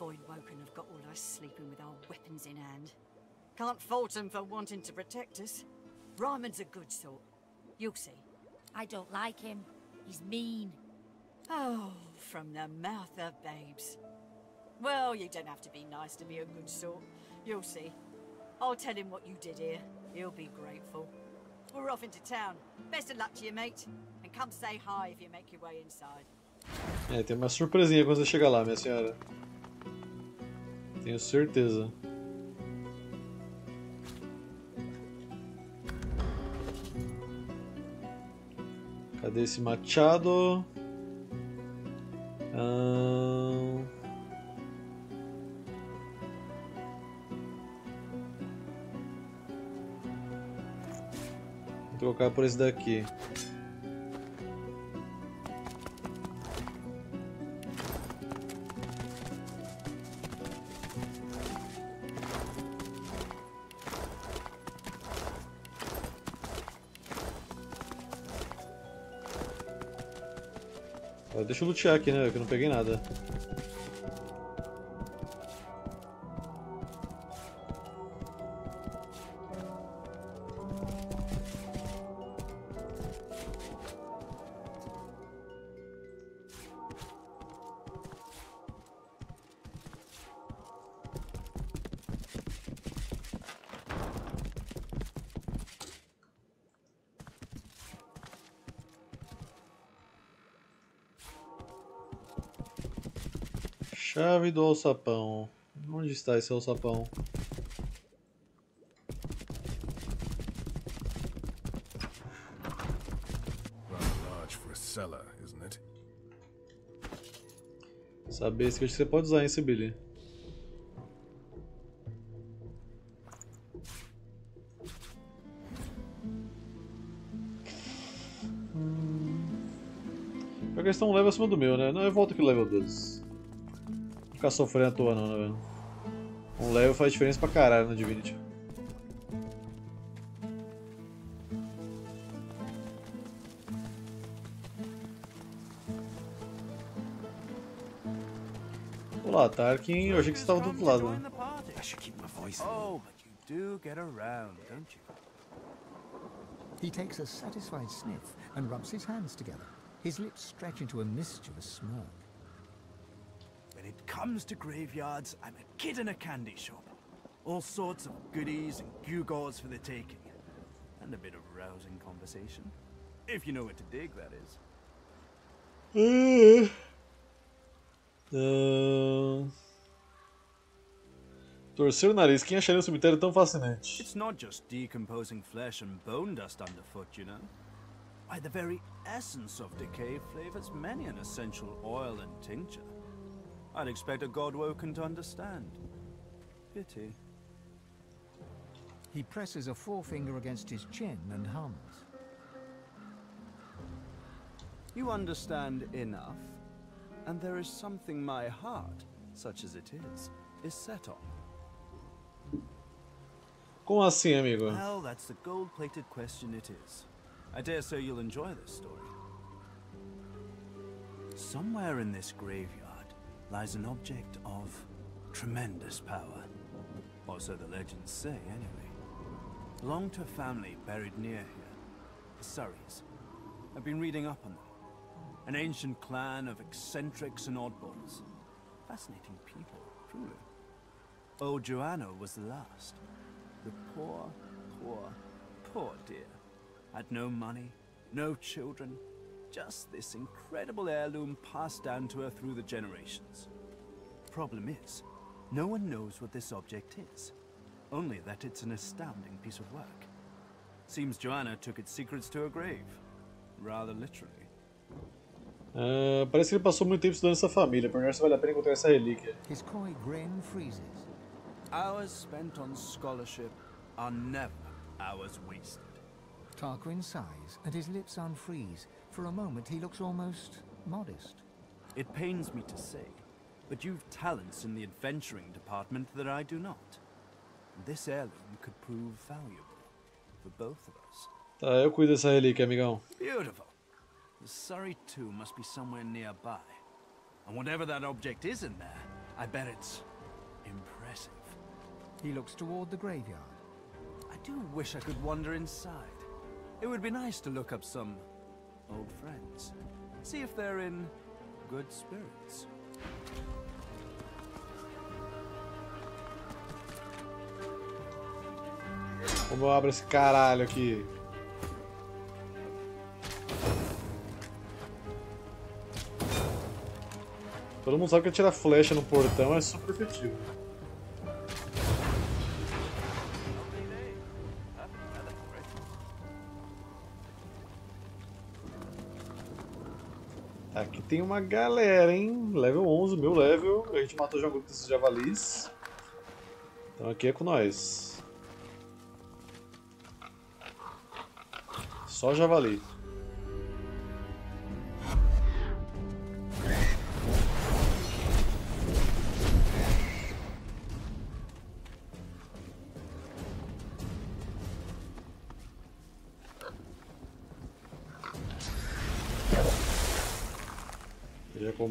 Void Woken have got all us sleeping with our weapons in hand. Can't fault them for wanting to protect us. Ryman's a good sort. You'll see. I don't like him. He's mean. Oh, from the mouth of babes. Well, you don't have to be nice to be a good sort. You'll see. I'll tell him what you did here. He'll be grateful. We're off into town. Best of luck to you, mate. And come say hi if you make your way inside. É, tem uma surpresinha quando você chegar lá, minha senhora. Tenho certeza. Cadê esse machado? Ahn, Vou trocar por esse daqui. Deixa eu lutear aqui, né? Que eu não peguei nada. Chave do alçapão. Onde está esse alçapão? A? Saber esse que você pode usar, hein, Sibili? Pior que eles estão um level acima do meu, né? Não, eu volto aqui no level 12. Não ficar sofrendo à toa não, né, velho? Um level faz diferença pra caralho no Divinity. Olá, Tarkin. Eu achei que você estava do outro lado. né? Oh, but you do get around, don't you? He takes a satisfied sniff and rubs his hands together. His lips stretch into a mischievous smirk. When it comes to graveyards, I'm a kid in a candy shop. All sorts of goodies and gewgaws for the taking. And a bit of rousing conversation. If you know what to dig, that is. Uh, Ahn. Torcer o nariz. Quem acharia o cemitério tão fascinante? It's not just decomposing flesh and bone dust underfoot, you know. Why, the very essence of decay flavors many an essential oil and tincture. I'd expect a god woken to understand. Pity. He presses a forefinger against his chin and hums. You understand enough, and there is something my heart, such as it is, is set on. Como assim, amigo? Well, that's the gold-plated question it is. I dare say you'll enjoy this story. Somewhere in this graveyard lies an object of tremendous power. Or so the legends say, anyway. Belonged to a family buried near here. The Surreys. I've been reading up on them. An ancient clan of eccentrics and oddballs. Fascinating people, truly. Old Joanna was the last. The poor, poor, poor dear. Had no money, no children, just this incredible heirloom passed down to her through the generations. Problem is, no one knows what this object is. Only that it's an astounding piece of work. Seems Joanna took its secrets to her grave. Rather literally. Ah, parece que ele passou muito tempo estudando essa família. Perguntar se vale a pena encontrar essa relíquia. His coy grin freezes. Hours spent on scholarship are never hours wasted. Tarquin sighs, and his lips unfreeze. For a moment, he looks almost modest. It pains me to say, but you've talents in the adventuring department that I do not. This heirloom could prove valuable for both of us. Tá, eu cuido dessa relíquia, amigão. Beautiful. The Surrey tomb must be somewhere nearby. And whatever that object is in there, I bet it's impressive. He looks toward the graveyard. I do wish I could wander inside. It would be nice to look up some old friends. See if they're in good spirits. Como eu abro esse caralho aqui? Todo mundo sabe que atirar flecha no portão é super efetivo. Tem uma galera, hein? Level 11, meu level. A gente matou já um grupo desses javalis. Então aqui é com nós. Só javali.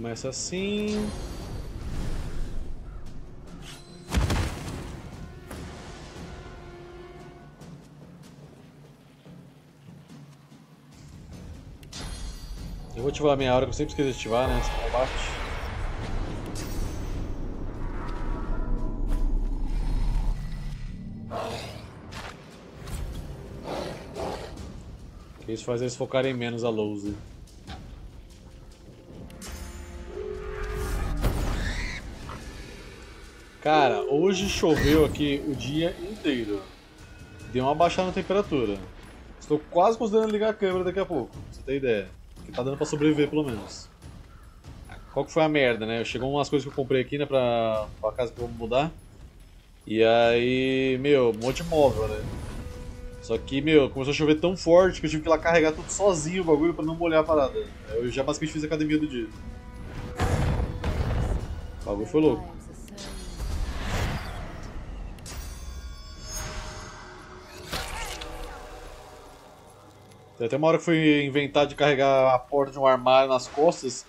Começa assim. Eu vou ativar a minha hora que eu sempre esqueço de ativar, né? Esse combate. Isso faz eles focarem menos a Lose. Hoje choveu aqui o dia inteiro. Deu uma baixada na temperatura. Estou quase considerando ligar a câmera daqui a pouco, pra você ter ideia. Que tá dando pra sobreviver pelo menos. Qual que foi a merda, né? Chegou umas coisas que eu comprei aqui, né, pra, pra casa que eu vou mudar. E aí, meu, um monte de móvel, né? Só que, meu, começou a chover tão forte que eu tive que ir lá carregar tudo sozinho o bagulho pra não molhar a parada. Eu já basicamente fiz a academia do dia. O bagulho foi louco. Tem até uma hora que fui inventar de carregar a porta de um armário nas costas.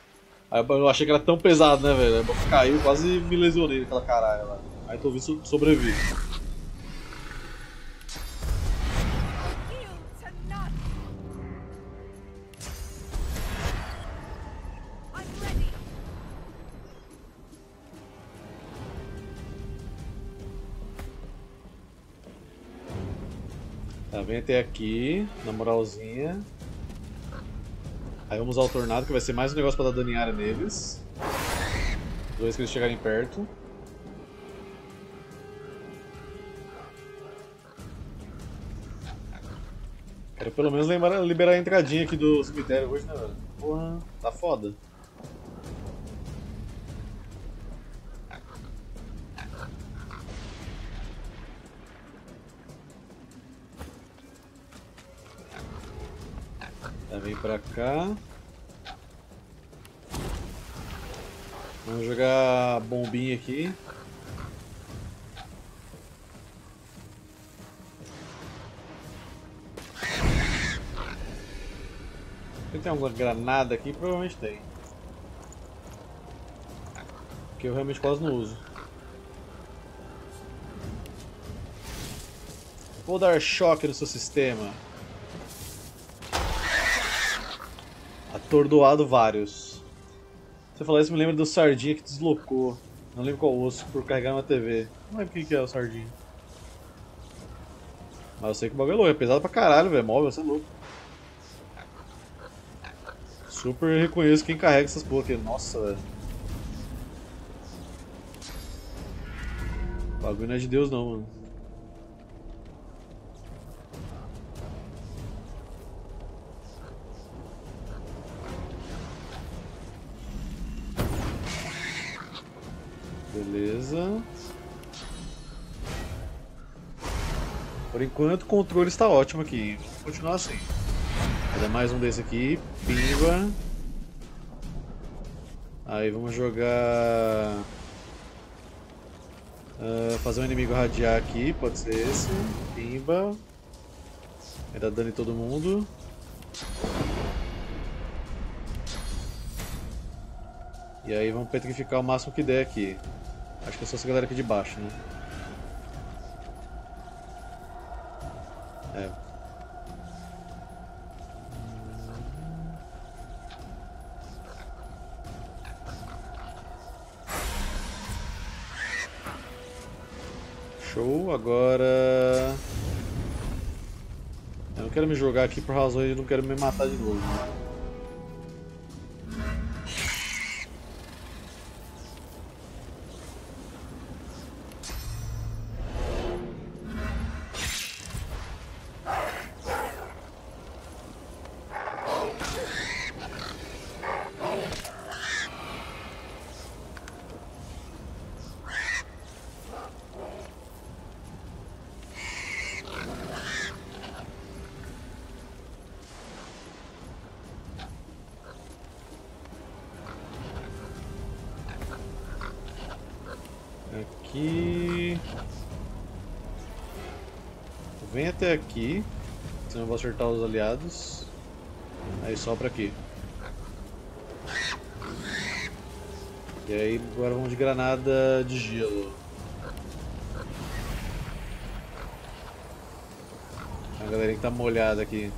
Aí eu achei que era tão pesado, né, velho? Aí caiu, quase me lesionei naquela caralho lá. Aí tô vindo sobreviver. Vem até aqui, na moralzinha. Aí vamos usar o tornado, que vai ser mais um negócio pra dar dano em área neles. Vez que eles chegarem perto. Quero pelo menos lembrar, liberar a entradinha aqui do cemitério hoje, né, velho? Porra, tá foda. Vem pra cá. Vamos jogar bombinha aqui. Tem alguma granada aqui? Provavelmente tem. Que eu realmente quase não uso. Vou dar choque no seu sistema. Atordoado vários. Você falar isso me lembra do Sardinha que deslocou. Não lembro qual osso, por carregar uma TV. Não lembro o que é o Sardinha. Mas eu sei que o bagulho é louco, é pesado pra caralho, velho. Móvel, você é louco. Super reconheço quem carrega essas porra aqui. Nossa, velho. O bagulho não é de Deus não, mano. Beleza. Por enquanto o controle está ótimo aqui. Vamos continuar assim. Dar mais um desse aqui. Pimba. Aí vamos jogar... Ah, fazer um inimigo radiar aqui, pode ser esse. Pimba. Vai dar dano em todo mundo. E aí vamos petrificar o máximo que der aqui. Acho que é só essa galera aqui de baixo, né? É. Show, agora... Eu não quero me jogar aqui por razões de não quero me matar de novo. Até aqui. Senão eu vou acertar os aliados. Aí sopra aqui. E aí agora vamos de granada de gelo. A galerinha que tá molhada aqui.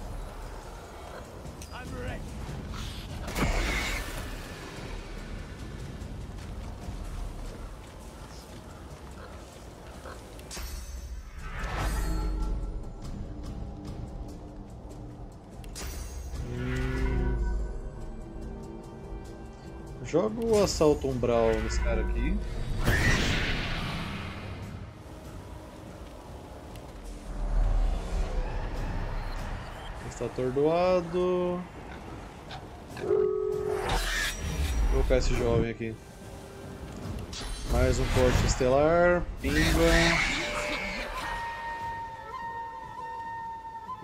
Assalto umbral nesse cara aqui. Está atordoado. Vou colocar esse jovem aqui. Mais um corte estelar. Pimba.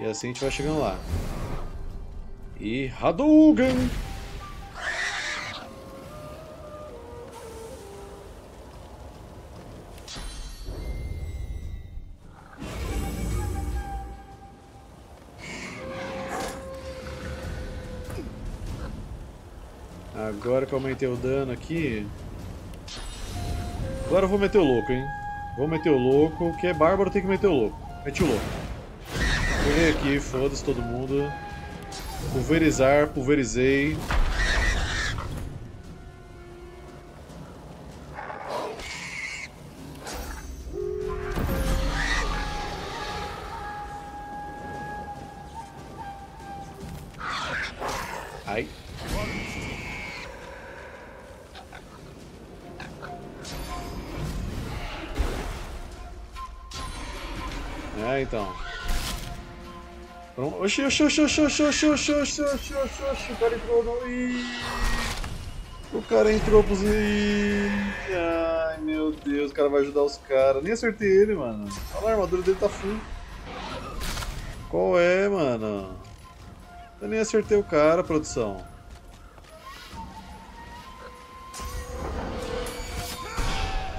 E assim a gente vai chegando lá. E Hadouken! Eu aumentei o dano aqui. Agora eu vou meter o louco, hein? Vou meter o louco, que é bárbaro tem que meter o louco. Mete o louco. Correi aqui, foda-se todo mundo. Pulverizar, pulverizei. Ai. É, então. Pronto. Oxi, oxi, oxi, oxi, oxi, oxi, oxi, oxi, oxi, oxi, oxi, o cara entrou no... Ih. O cara entrou pros... Ih. Ai, meu Deus, o cara vai ajudar os caras. Nem acertei ele, mano. Olha lá, a armadura dele tá full. Qual é, mano? Eu nem acertei o cara, produção.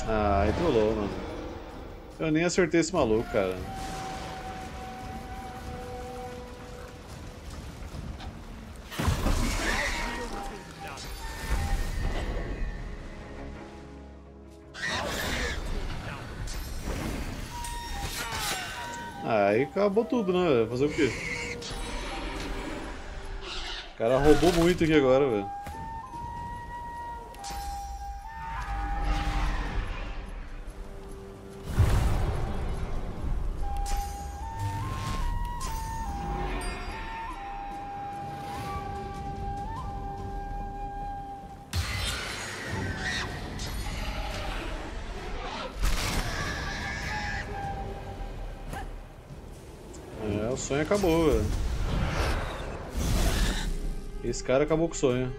Ah, trollou, mano. Eu nem acertei esse maluco, cara. Aí acabou tudo, né? Fazer o quê? O cara roubou muito aqui agora, velho. Acabou. Esse cara acabou com o sonho.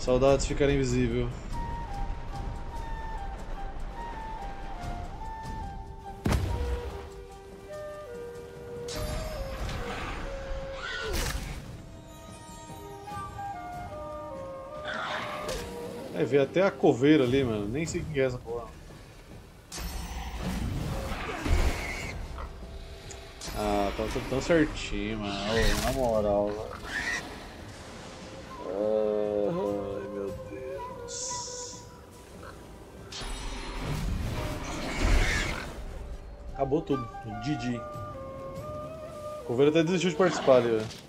Saudades ficar invisível. Vê até a coveira ali, mano. Nem sei quem é essa porra. Ah, tá tudo tão certinho, mano. Ô, na moral, velho. Ai, meu Deus. Acabou tudo. GG. Coveira até desistiu de participar ali, velho.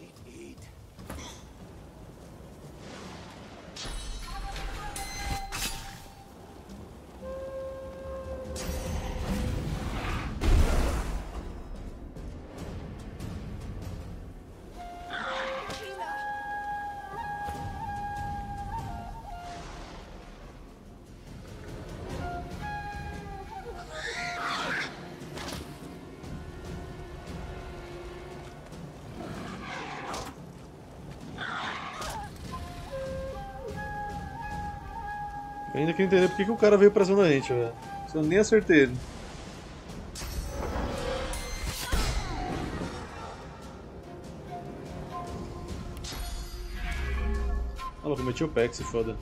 Ainda queria entender por que, que o cara veio pra cima da gente, velho. Eu nem acertei ele. Olha, eu meti o pé, se foda.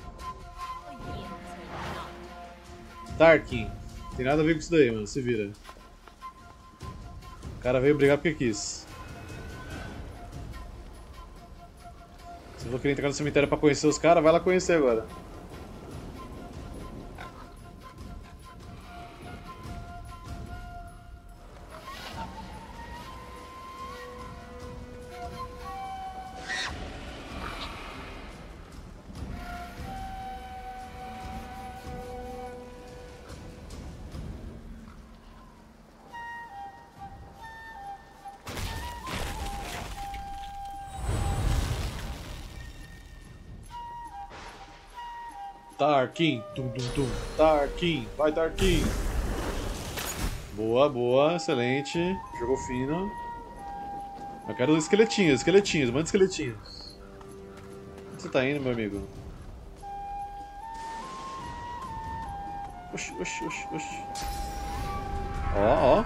Tarkin. Tem nada a ver com isso daí, mano. Se vira. O cara veio brigar porque quis. Se eu vou querer entrar no cemitério pra conhecer os caras, vai lá conhecer agora. Tarkin, tum tum tum. Tarkin, vai Tarkin. Boa, boa, excelente. Jogou fino. Eu quero os esqueletinhos, esqueletinhos, manda esqueletinhos. Onde você tá indo, meu amigo? Oxi, oxi, oxi, oxi. Ó, ó.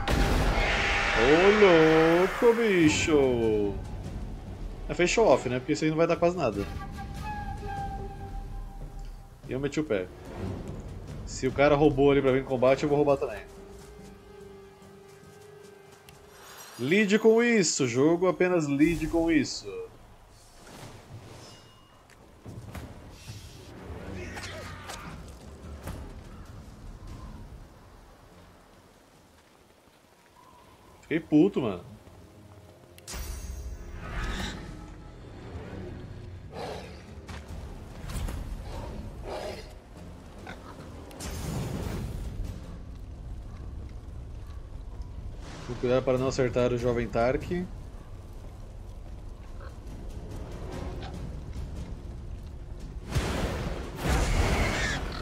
Ô louco, bicho! É fez show off, né? Porque isso aí não vai dar quase nada. Eu meti o pé. Se o cara roubou ali pra vir em combate, eu vou roubar também. Lide com isso, jogo apenas lide com isso. Fiquei puto, mano. Cuidar para não acertar o jovem Tark.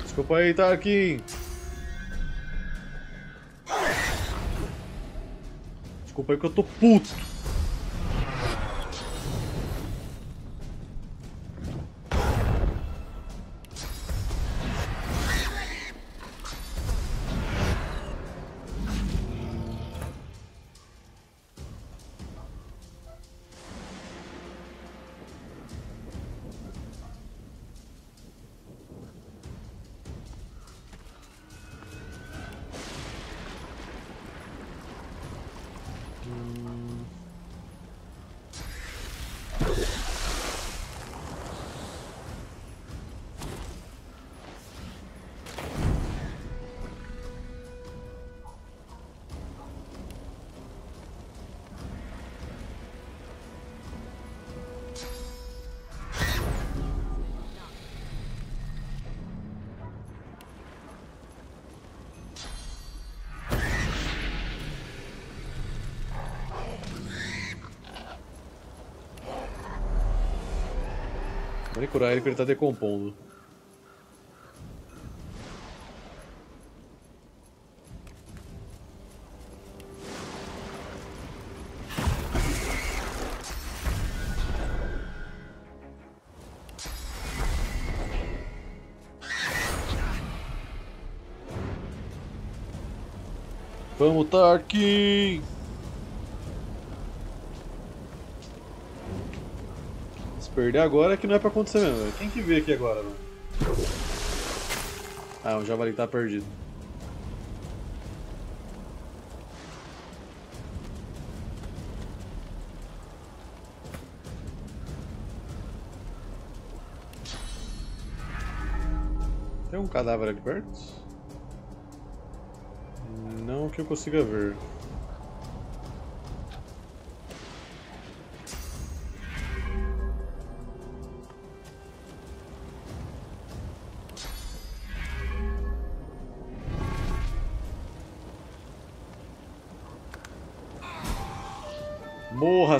Desculpa aí, Tarkin. Desculpa aí que eu tô puto. Vou curar ele que ele tá decompondo. Vamos, Tarkin! Perder agora é que não é pra acontecer mesmo. Quem que vê aqui agora, mano? Ah, o javali tá perdido. Tem um cadáver ali perto? Não que eu consiga ver.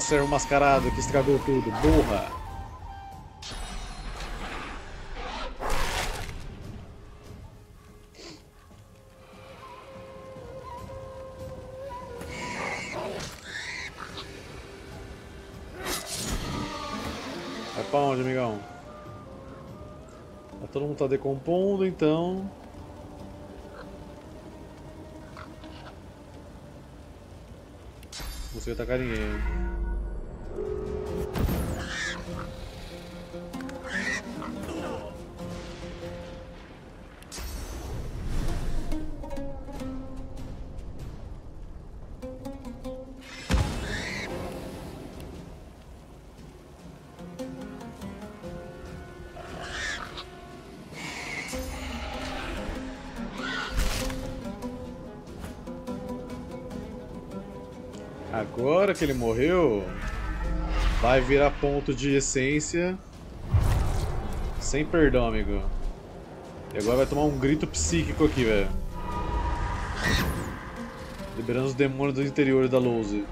Morra, servo mascarado que estragou tudo. Morra! Vai pra onde, amigão? Ah, Todo mundo tá decompondo, então. Não consigo atacar ninguém. Agora que ele morreu, vai virar ponto de essência. Sem perdão, amigo. E agora vai tomar um grito psíquico aqui, velho. Liberando os demônios do interior da Louze.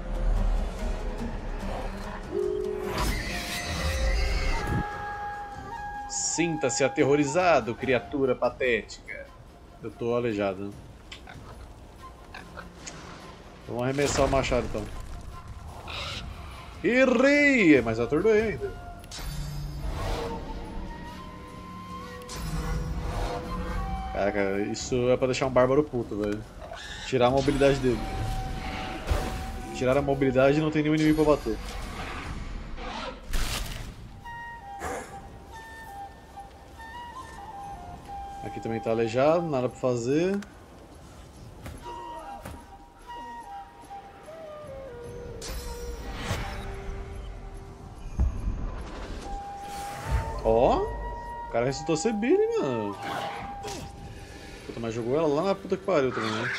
Sinta-se aterrorizado, criatura patética. Eu tô aleijado. Vamos arremessar o machado então. Errei! Mas atordoei ainda. Caraca, isso é pra deixar um bárbaro puto, velho. Tirar a mobilidade dele. Tirar a mobilidade e não tem nenhum inimigo pra bater. Aqui também tá aleijado, nada pra fazer. Ressuscitou ser Billy, mano. Puta, mas jogou ela lá na puta que pariu também, né?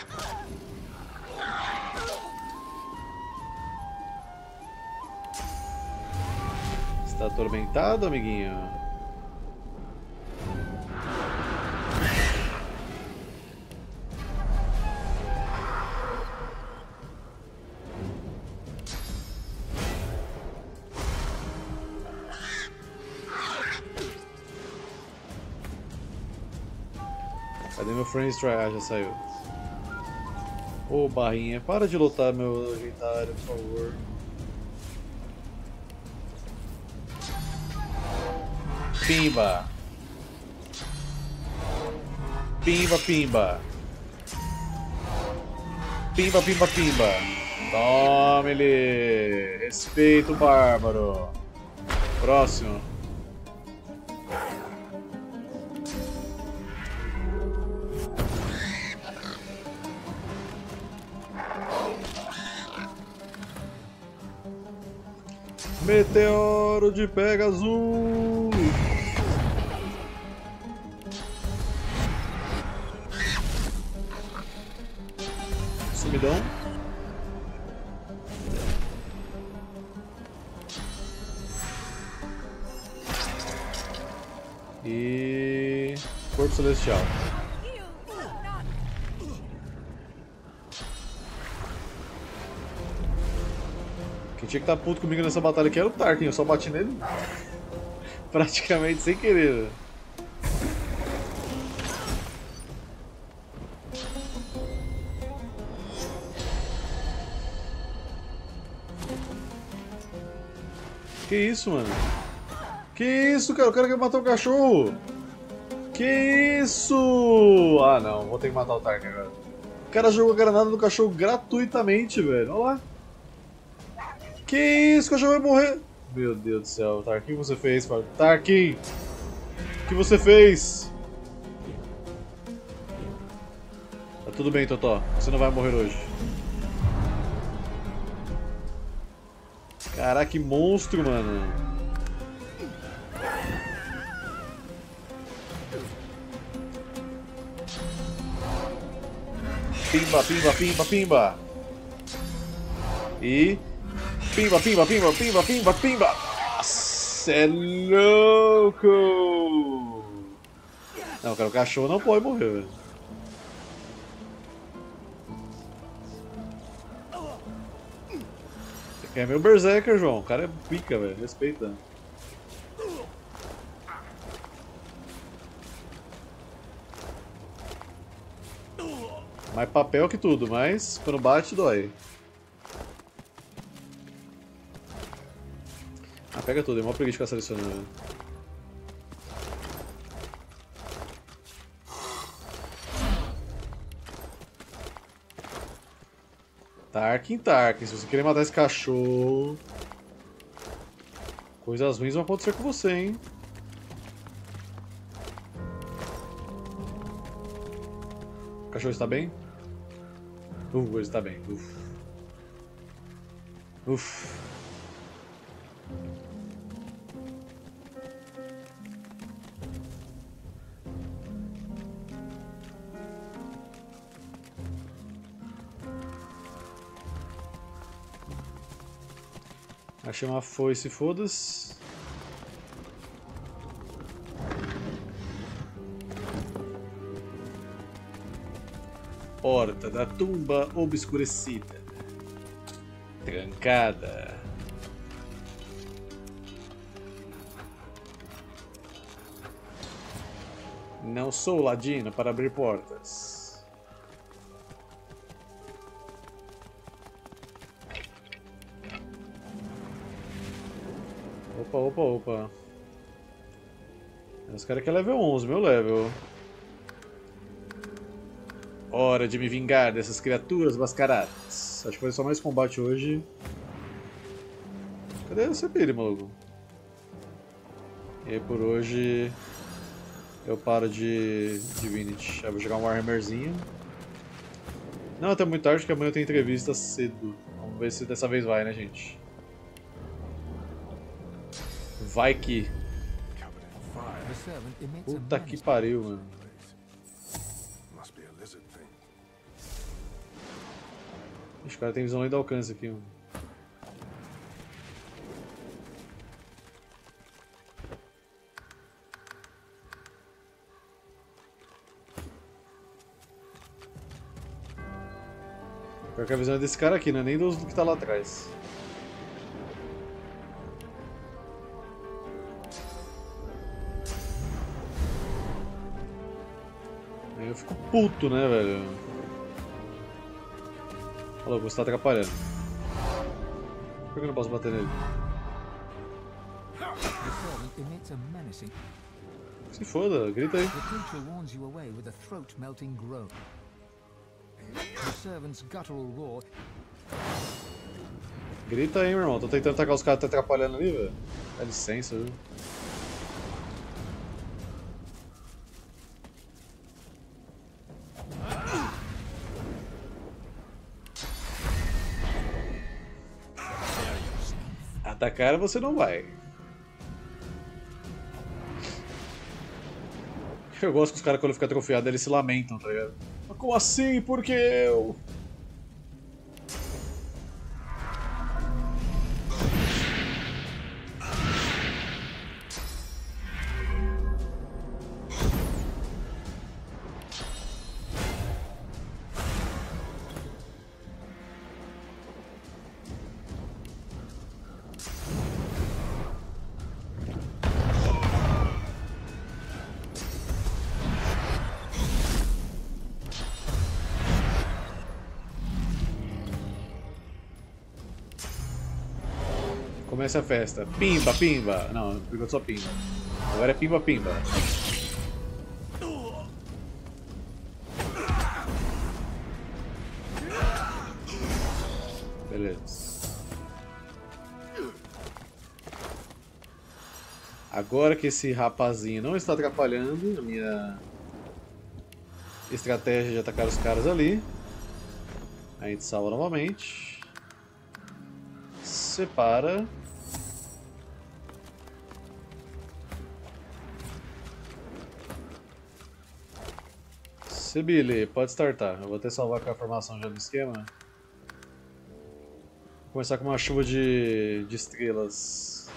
Está atormentado, amiguinho? Ah, já saiu. Ô barrinha, para de lotar meu inventário, por favor. Pimba! Pimba, pimba! Pimba, pimba, pimba! Tome ele! Respeito, bárbaro! Próximo. Meteoro de Pegasus! Sumidão. E. Corpo Celestial. Quem tinha que estar puto comigo nessa batalha aqui era o Tarkin, eu só bati nele praticamente sem querer. Que isso, mano? Que isso, cara? O cara quer matar o cachorro! Que isso! Ah, não, vou ter que matar o Tarkin agora. O cara jogou granada no cachorro gratuitamente, velho. Olha lá. Que isso, o cachorro vai morrer. Meu Deus do céu, Tarkin, o que você fez, Fábio? Tarkin! O que você fez? Tá tudo bem, Totó. Você não vai morrer hoje. Caraca, que monstro, mano. Pimba, pimba, pimba, pimba. E. Pimba, pimba, pimba, pimba, pimba, pimba. Nossa, é louco! Não, cara, o cachorro não pode morrer, velho. É meu berserker, João. O cara é pica, velho. Respeita. Mais papel que tudo, mas quando bate, dói. Ah, pega tudo. É mó preguiça ficar selecionando. Tarkin, Tarkin, se você querer matar esse cachorro... Coisas ruins vão acontecer com você, hein? O cachorro está bem? Uh, ele está bem. Uf. Uf. Achei uma foice, foda-se. Porta da tumba obscurecida. Trancada. Não sou ladino para abrir portas. Opa, opa, opa. Os caras que é level 11, meu level. Hora de me vingar dessas criaturas mascaradas. Acho que ser só mais combate hoje. Cadê o CPI, maluco? E aí por hoje eu paro de Divinity. Eu vou jogar um Warhammerzinho. Não, até muito tarde, porque amanhã eu tenho entrevista cedo. Vamos ver se dessa vez vai, né, gente? Vai que. Puta que pariu, mano. Must be a lizard thing. Ixi, o cara tem visão além do alcance aqui, mano. Pior que a visão é desse cara aqui, não é nem do que tá lá atrás. Puto, né, velho? Falou, você tá atrapalhando. Por que eu não posso bater nele? Se foda, grita aí. The creature warns you away with a throat-melting groan. The servant's guttural roar Grita aí, meu irmão. Tô tentando atacar os caras tá atrapalhando ali, velho. Dá licença, viu? Atacar você não vai. Eu gosto que os caras quando ficam atrofiados eles se lamentam, tá ligado? Mas como assim? Por que eu? Começa a festa. Pimba, pimba. Não, só pimba. Agora é pimba, pimba. Beleza. Agora que esse rapazinho não está atrapalhando a minha estratégia de atacar os caras ali, a gente salva novamente. Separa. Sibili, pode startar. Eu vou até salvar com a formação já do esquema. Vou começar com uma chuva de, de estrelas.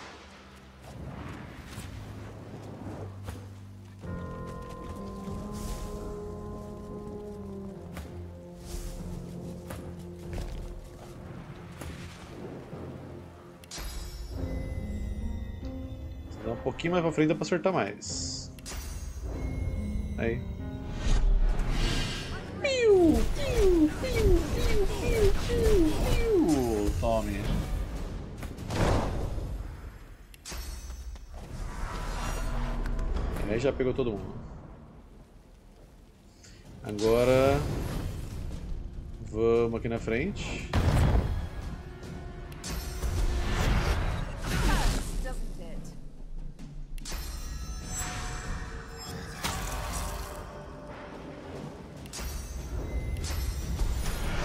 Dá um pouquinho mais pra frente dá pra acertar mais. Aí. Já pegou todo mundo. Agora vamos aqui na frente.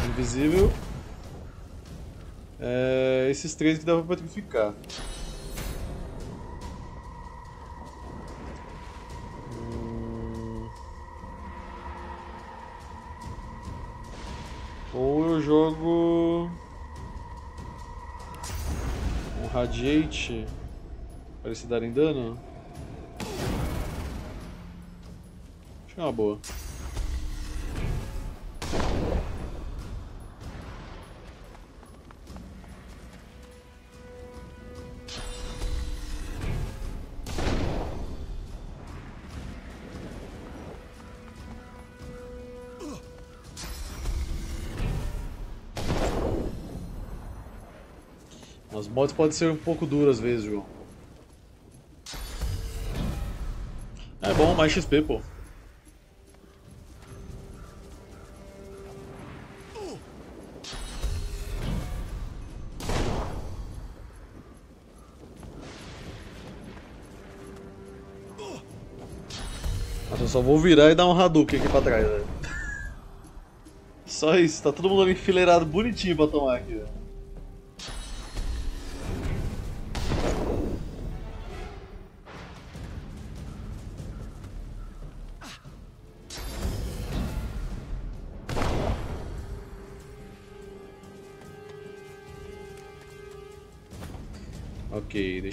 Invisível. É, esses três que dá pra petrificar. Radiate para eles se darem dano. Acho que é uma boa. Podem ser um pouco duras às vezes, João. É bom, mais XP, pô. Nossa, eu só vou virar e dar um Hadouken aqui pra trás, velho. Só isso, tá todo mundo ali enfileirado bonitinho pra tomar aqui, velho.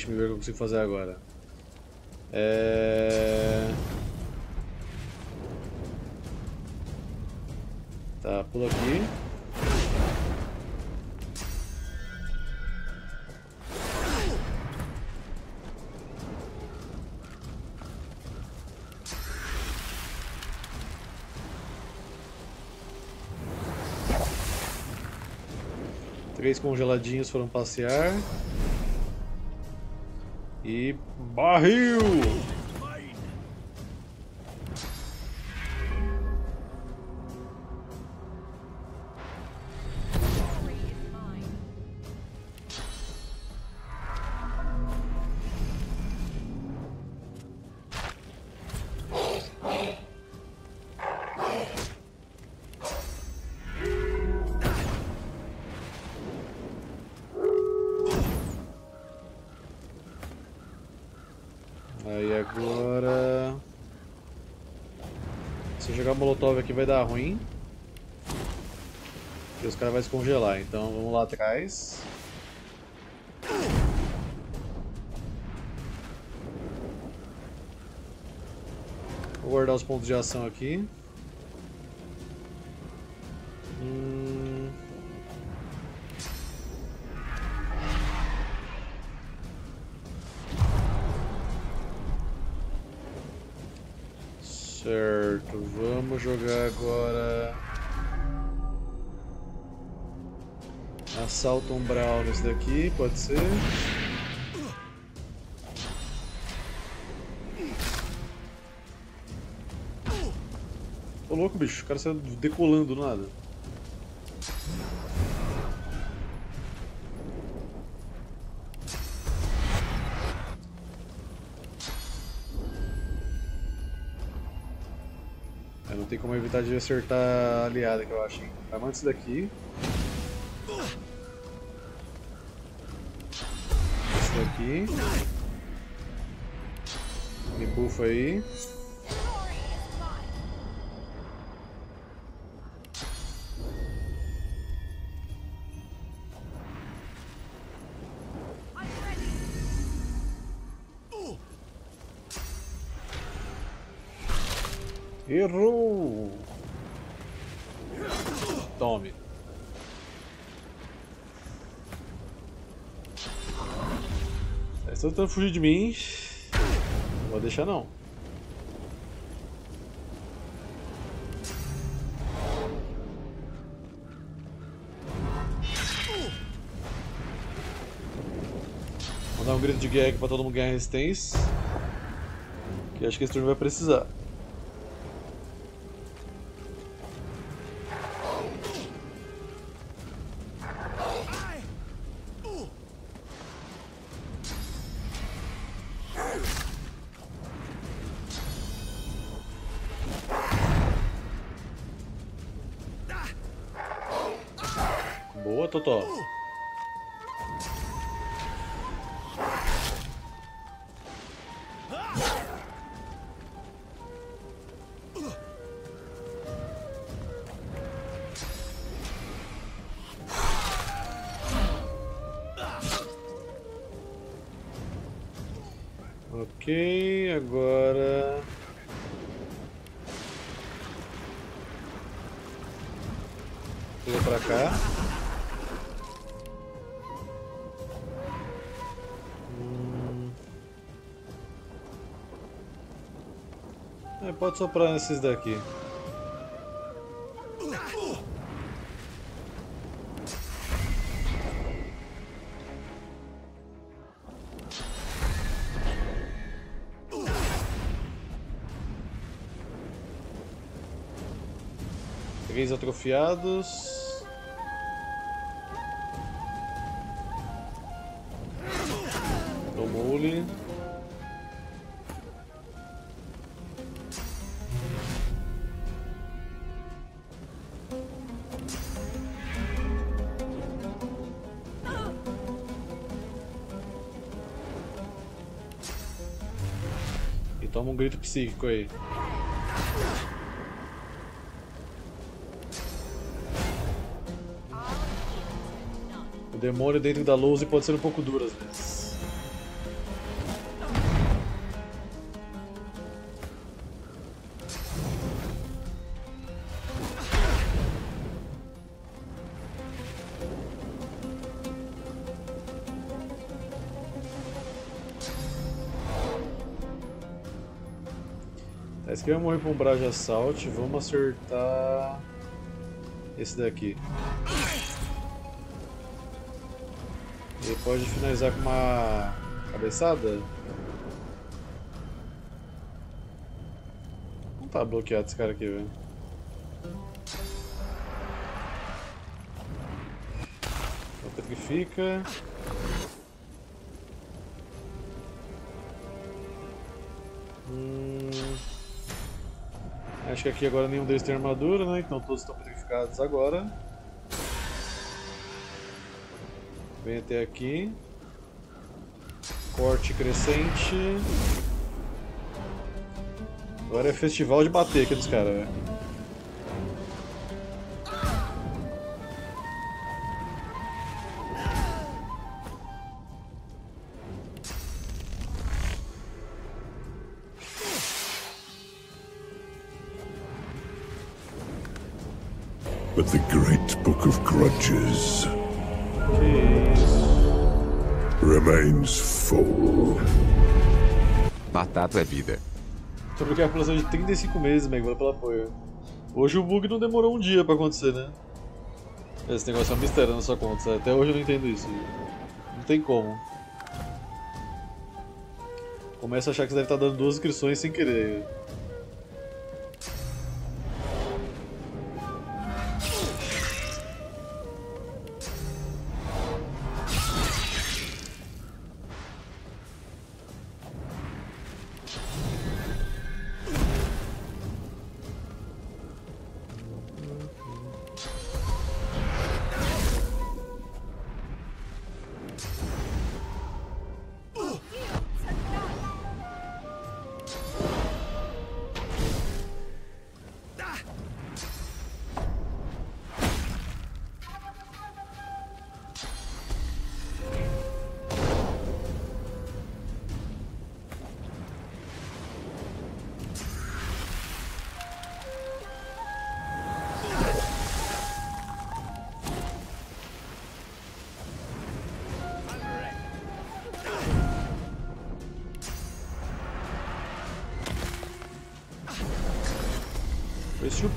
Deixa eu ver o que eu consigo fazer agora. É... Tá, pula aqui. Três congeladinhos foram passear. E barril! Aqui vai dar ruim. E os caras vão se congelar, então vamos lá atrás. Vou guardar os pontos de ação aqui. daqui, pode ser. Ô louco, bicho, o cara saiu decolando do nada. Não tem como evitar de acertar a aliada que eu acho, hein? Antes daqui. Daqui. Me bufa aí. Tentando fugir de mim. Não vou deixar não. Vou dar um grito de guerra aqui pra todo mundo ganhar resistência. Que acho que esse turno vai precisar. Pode soprar nesses daqui. Três atrofiados. Grito psíquico aí. O demônio dentro da lousa pode ser um pouco duro às vezes. Aqui vai morrer pra um Braja Assault. Vamos acertar esse daqui. Ele pode finalizar com uma cabeçada? Não tá bloqueado esse cara aqui, velho. Então petrifica. Hum... que aqui agora nenhum deles tem armadura, né? Então todos estão petrificados agora. Vem até aqui. Corte crescente. Agora é festival de bater aqui dos caras, velho. Batata é vida. Muito obrigado pela ação de 35 meses, Meg, pelo apoio. Hoje o bug não demorou um dia pra acontecer, né? Esse negócio é um mistério na sua conta, até hoje eu não entendo isso. Não tem como. Começa a achar que você deve estar dando duas inscrições sem querer.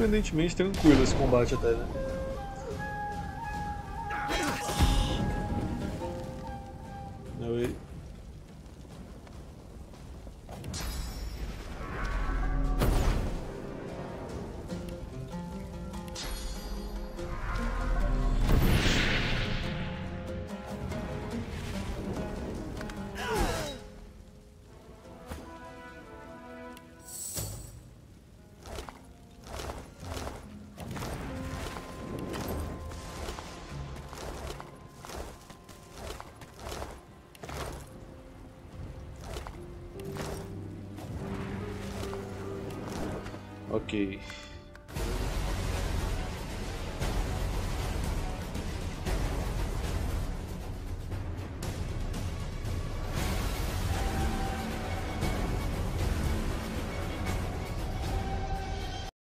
Surpreendentemente tranquilo esse combate até, né?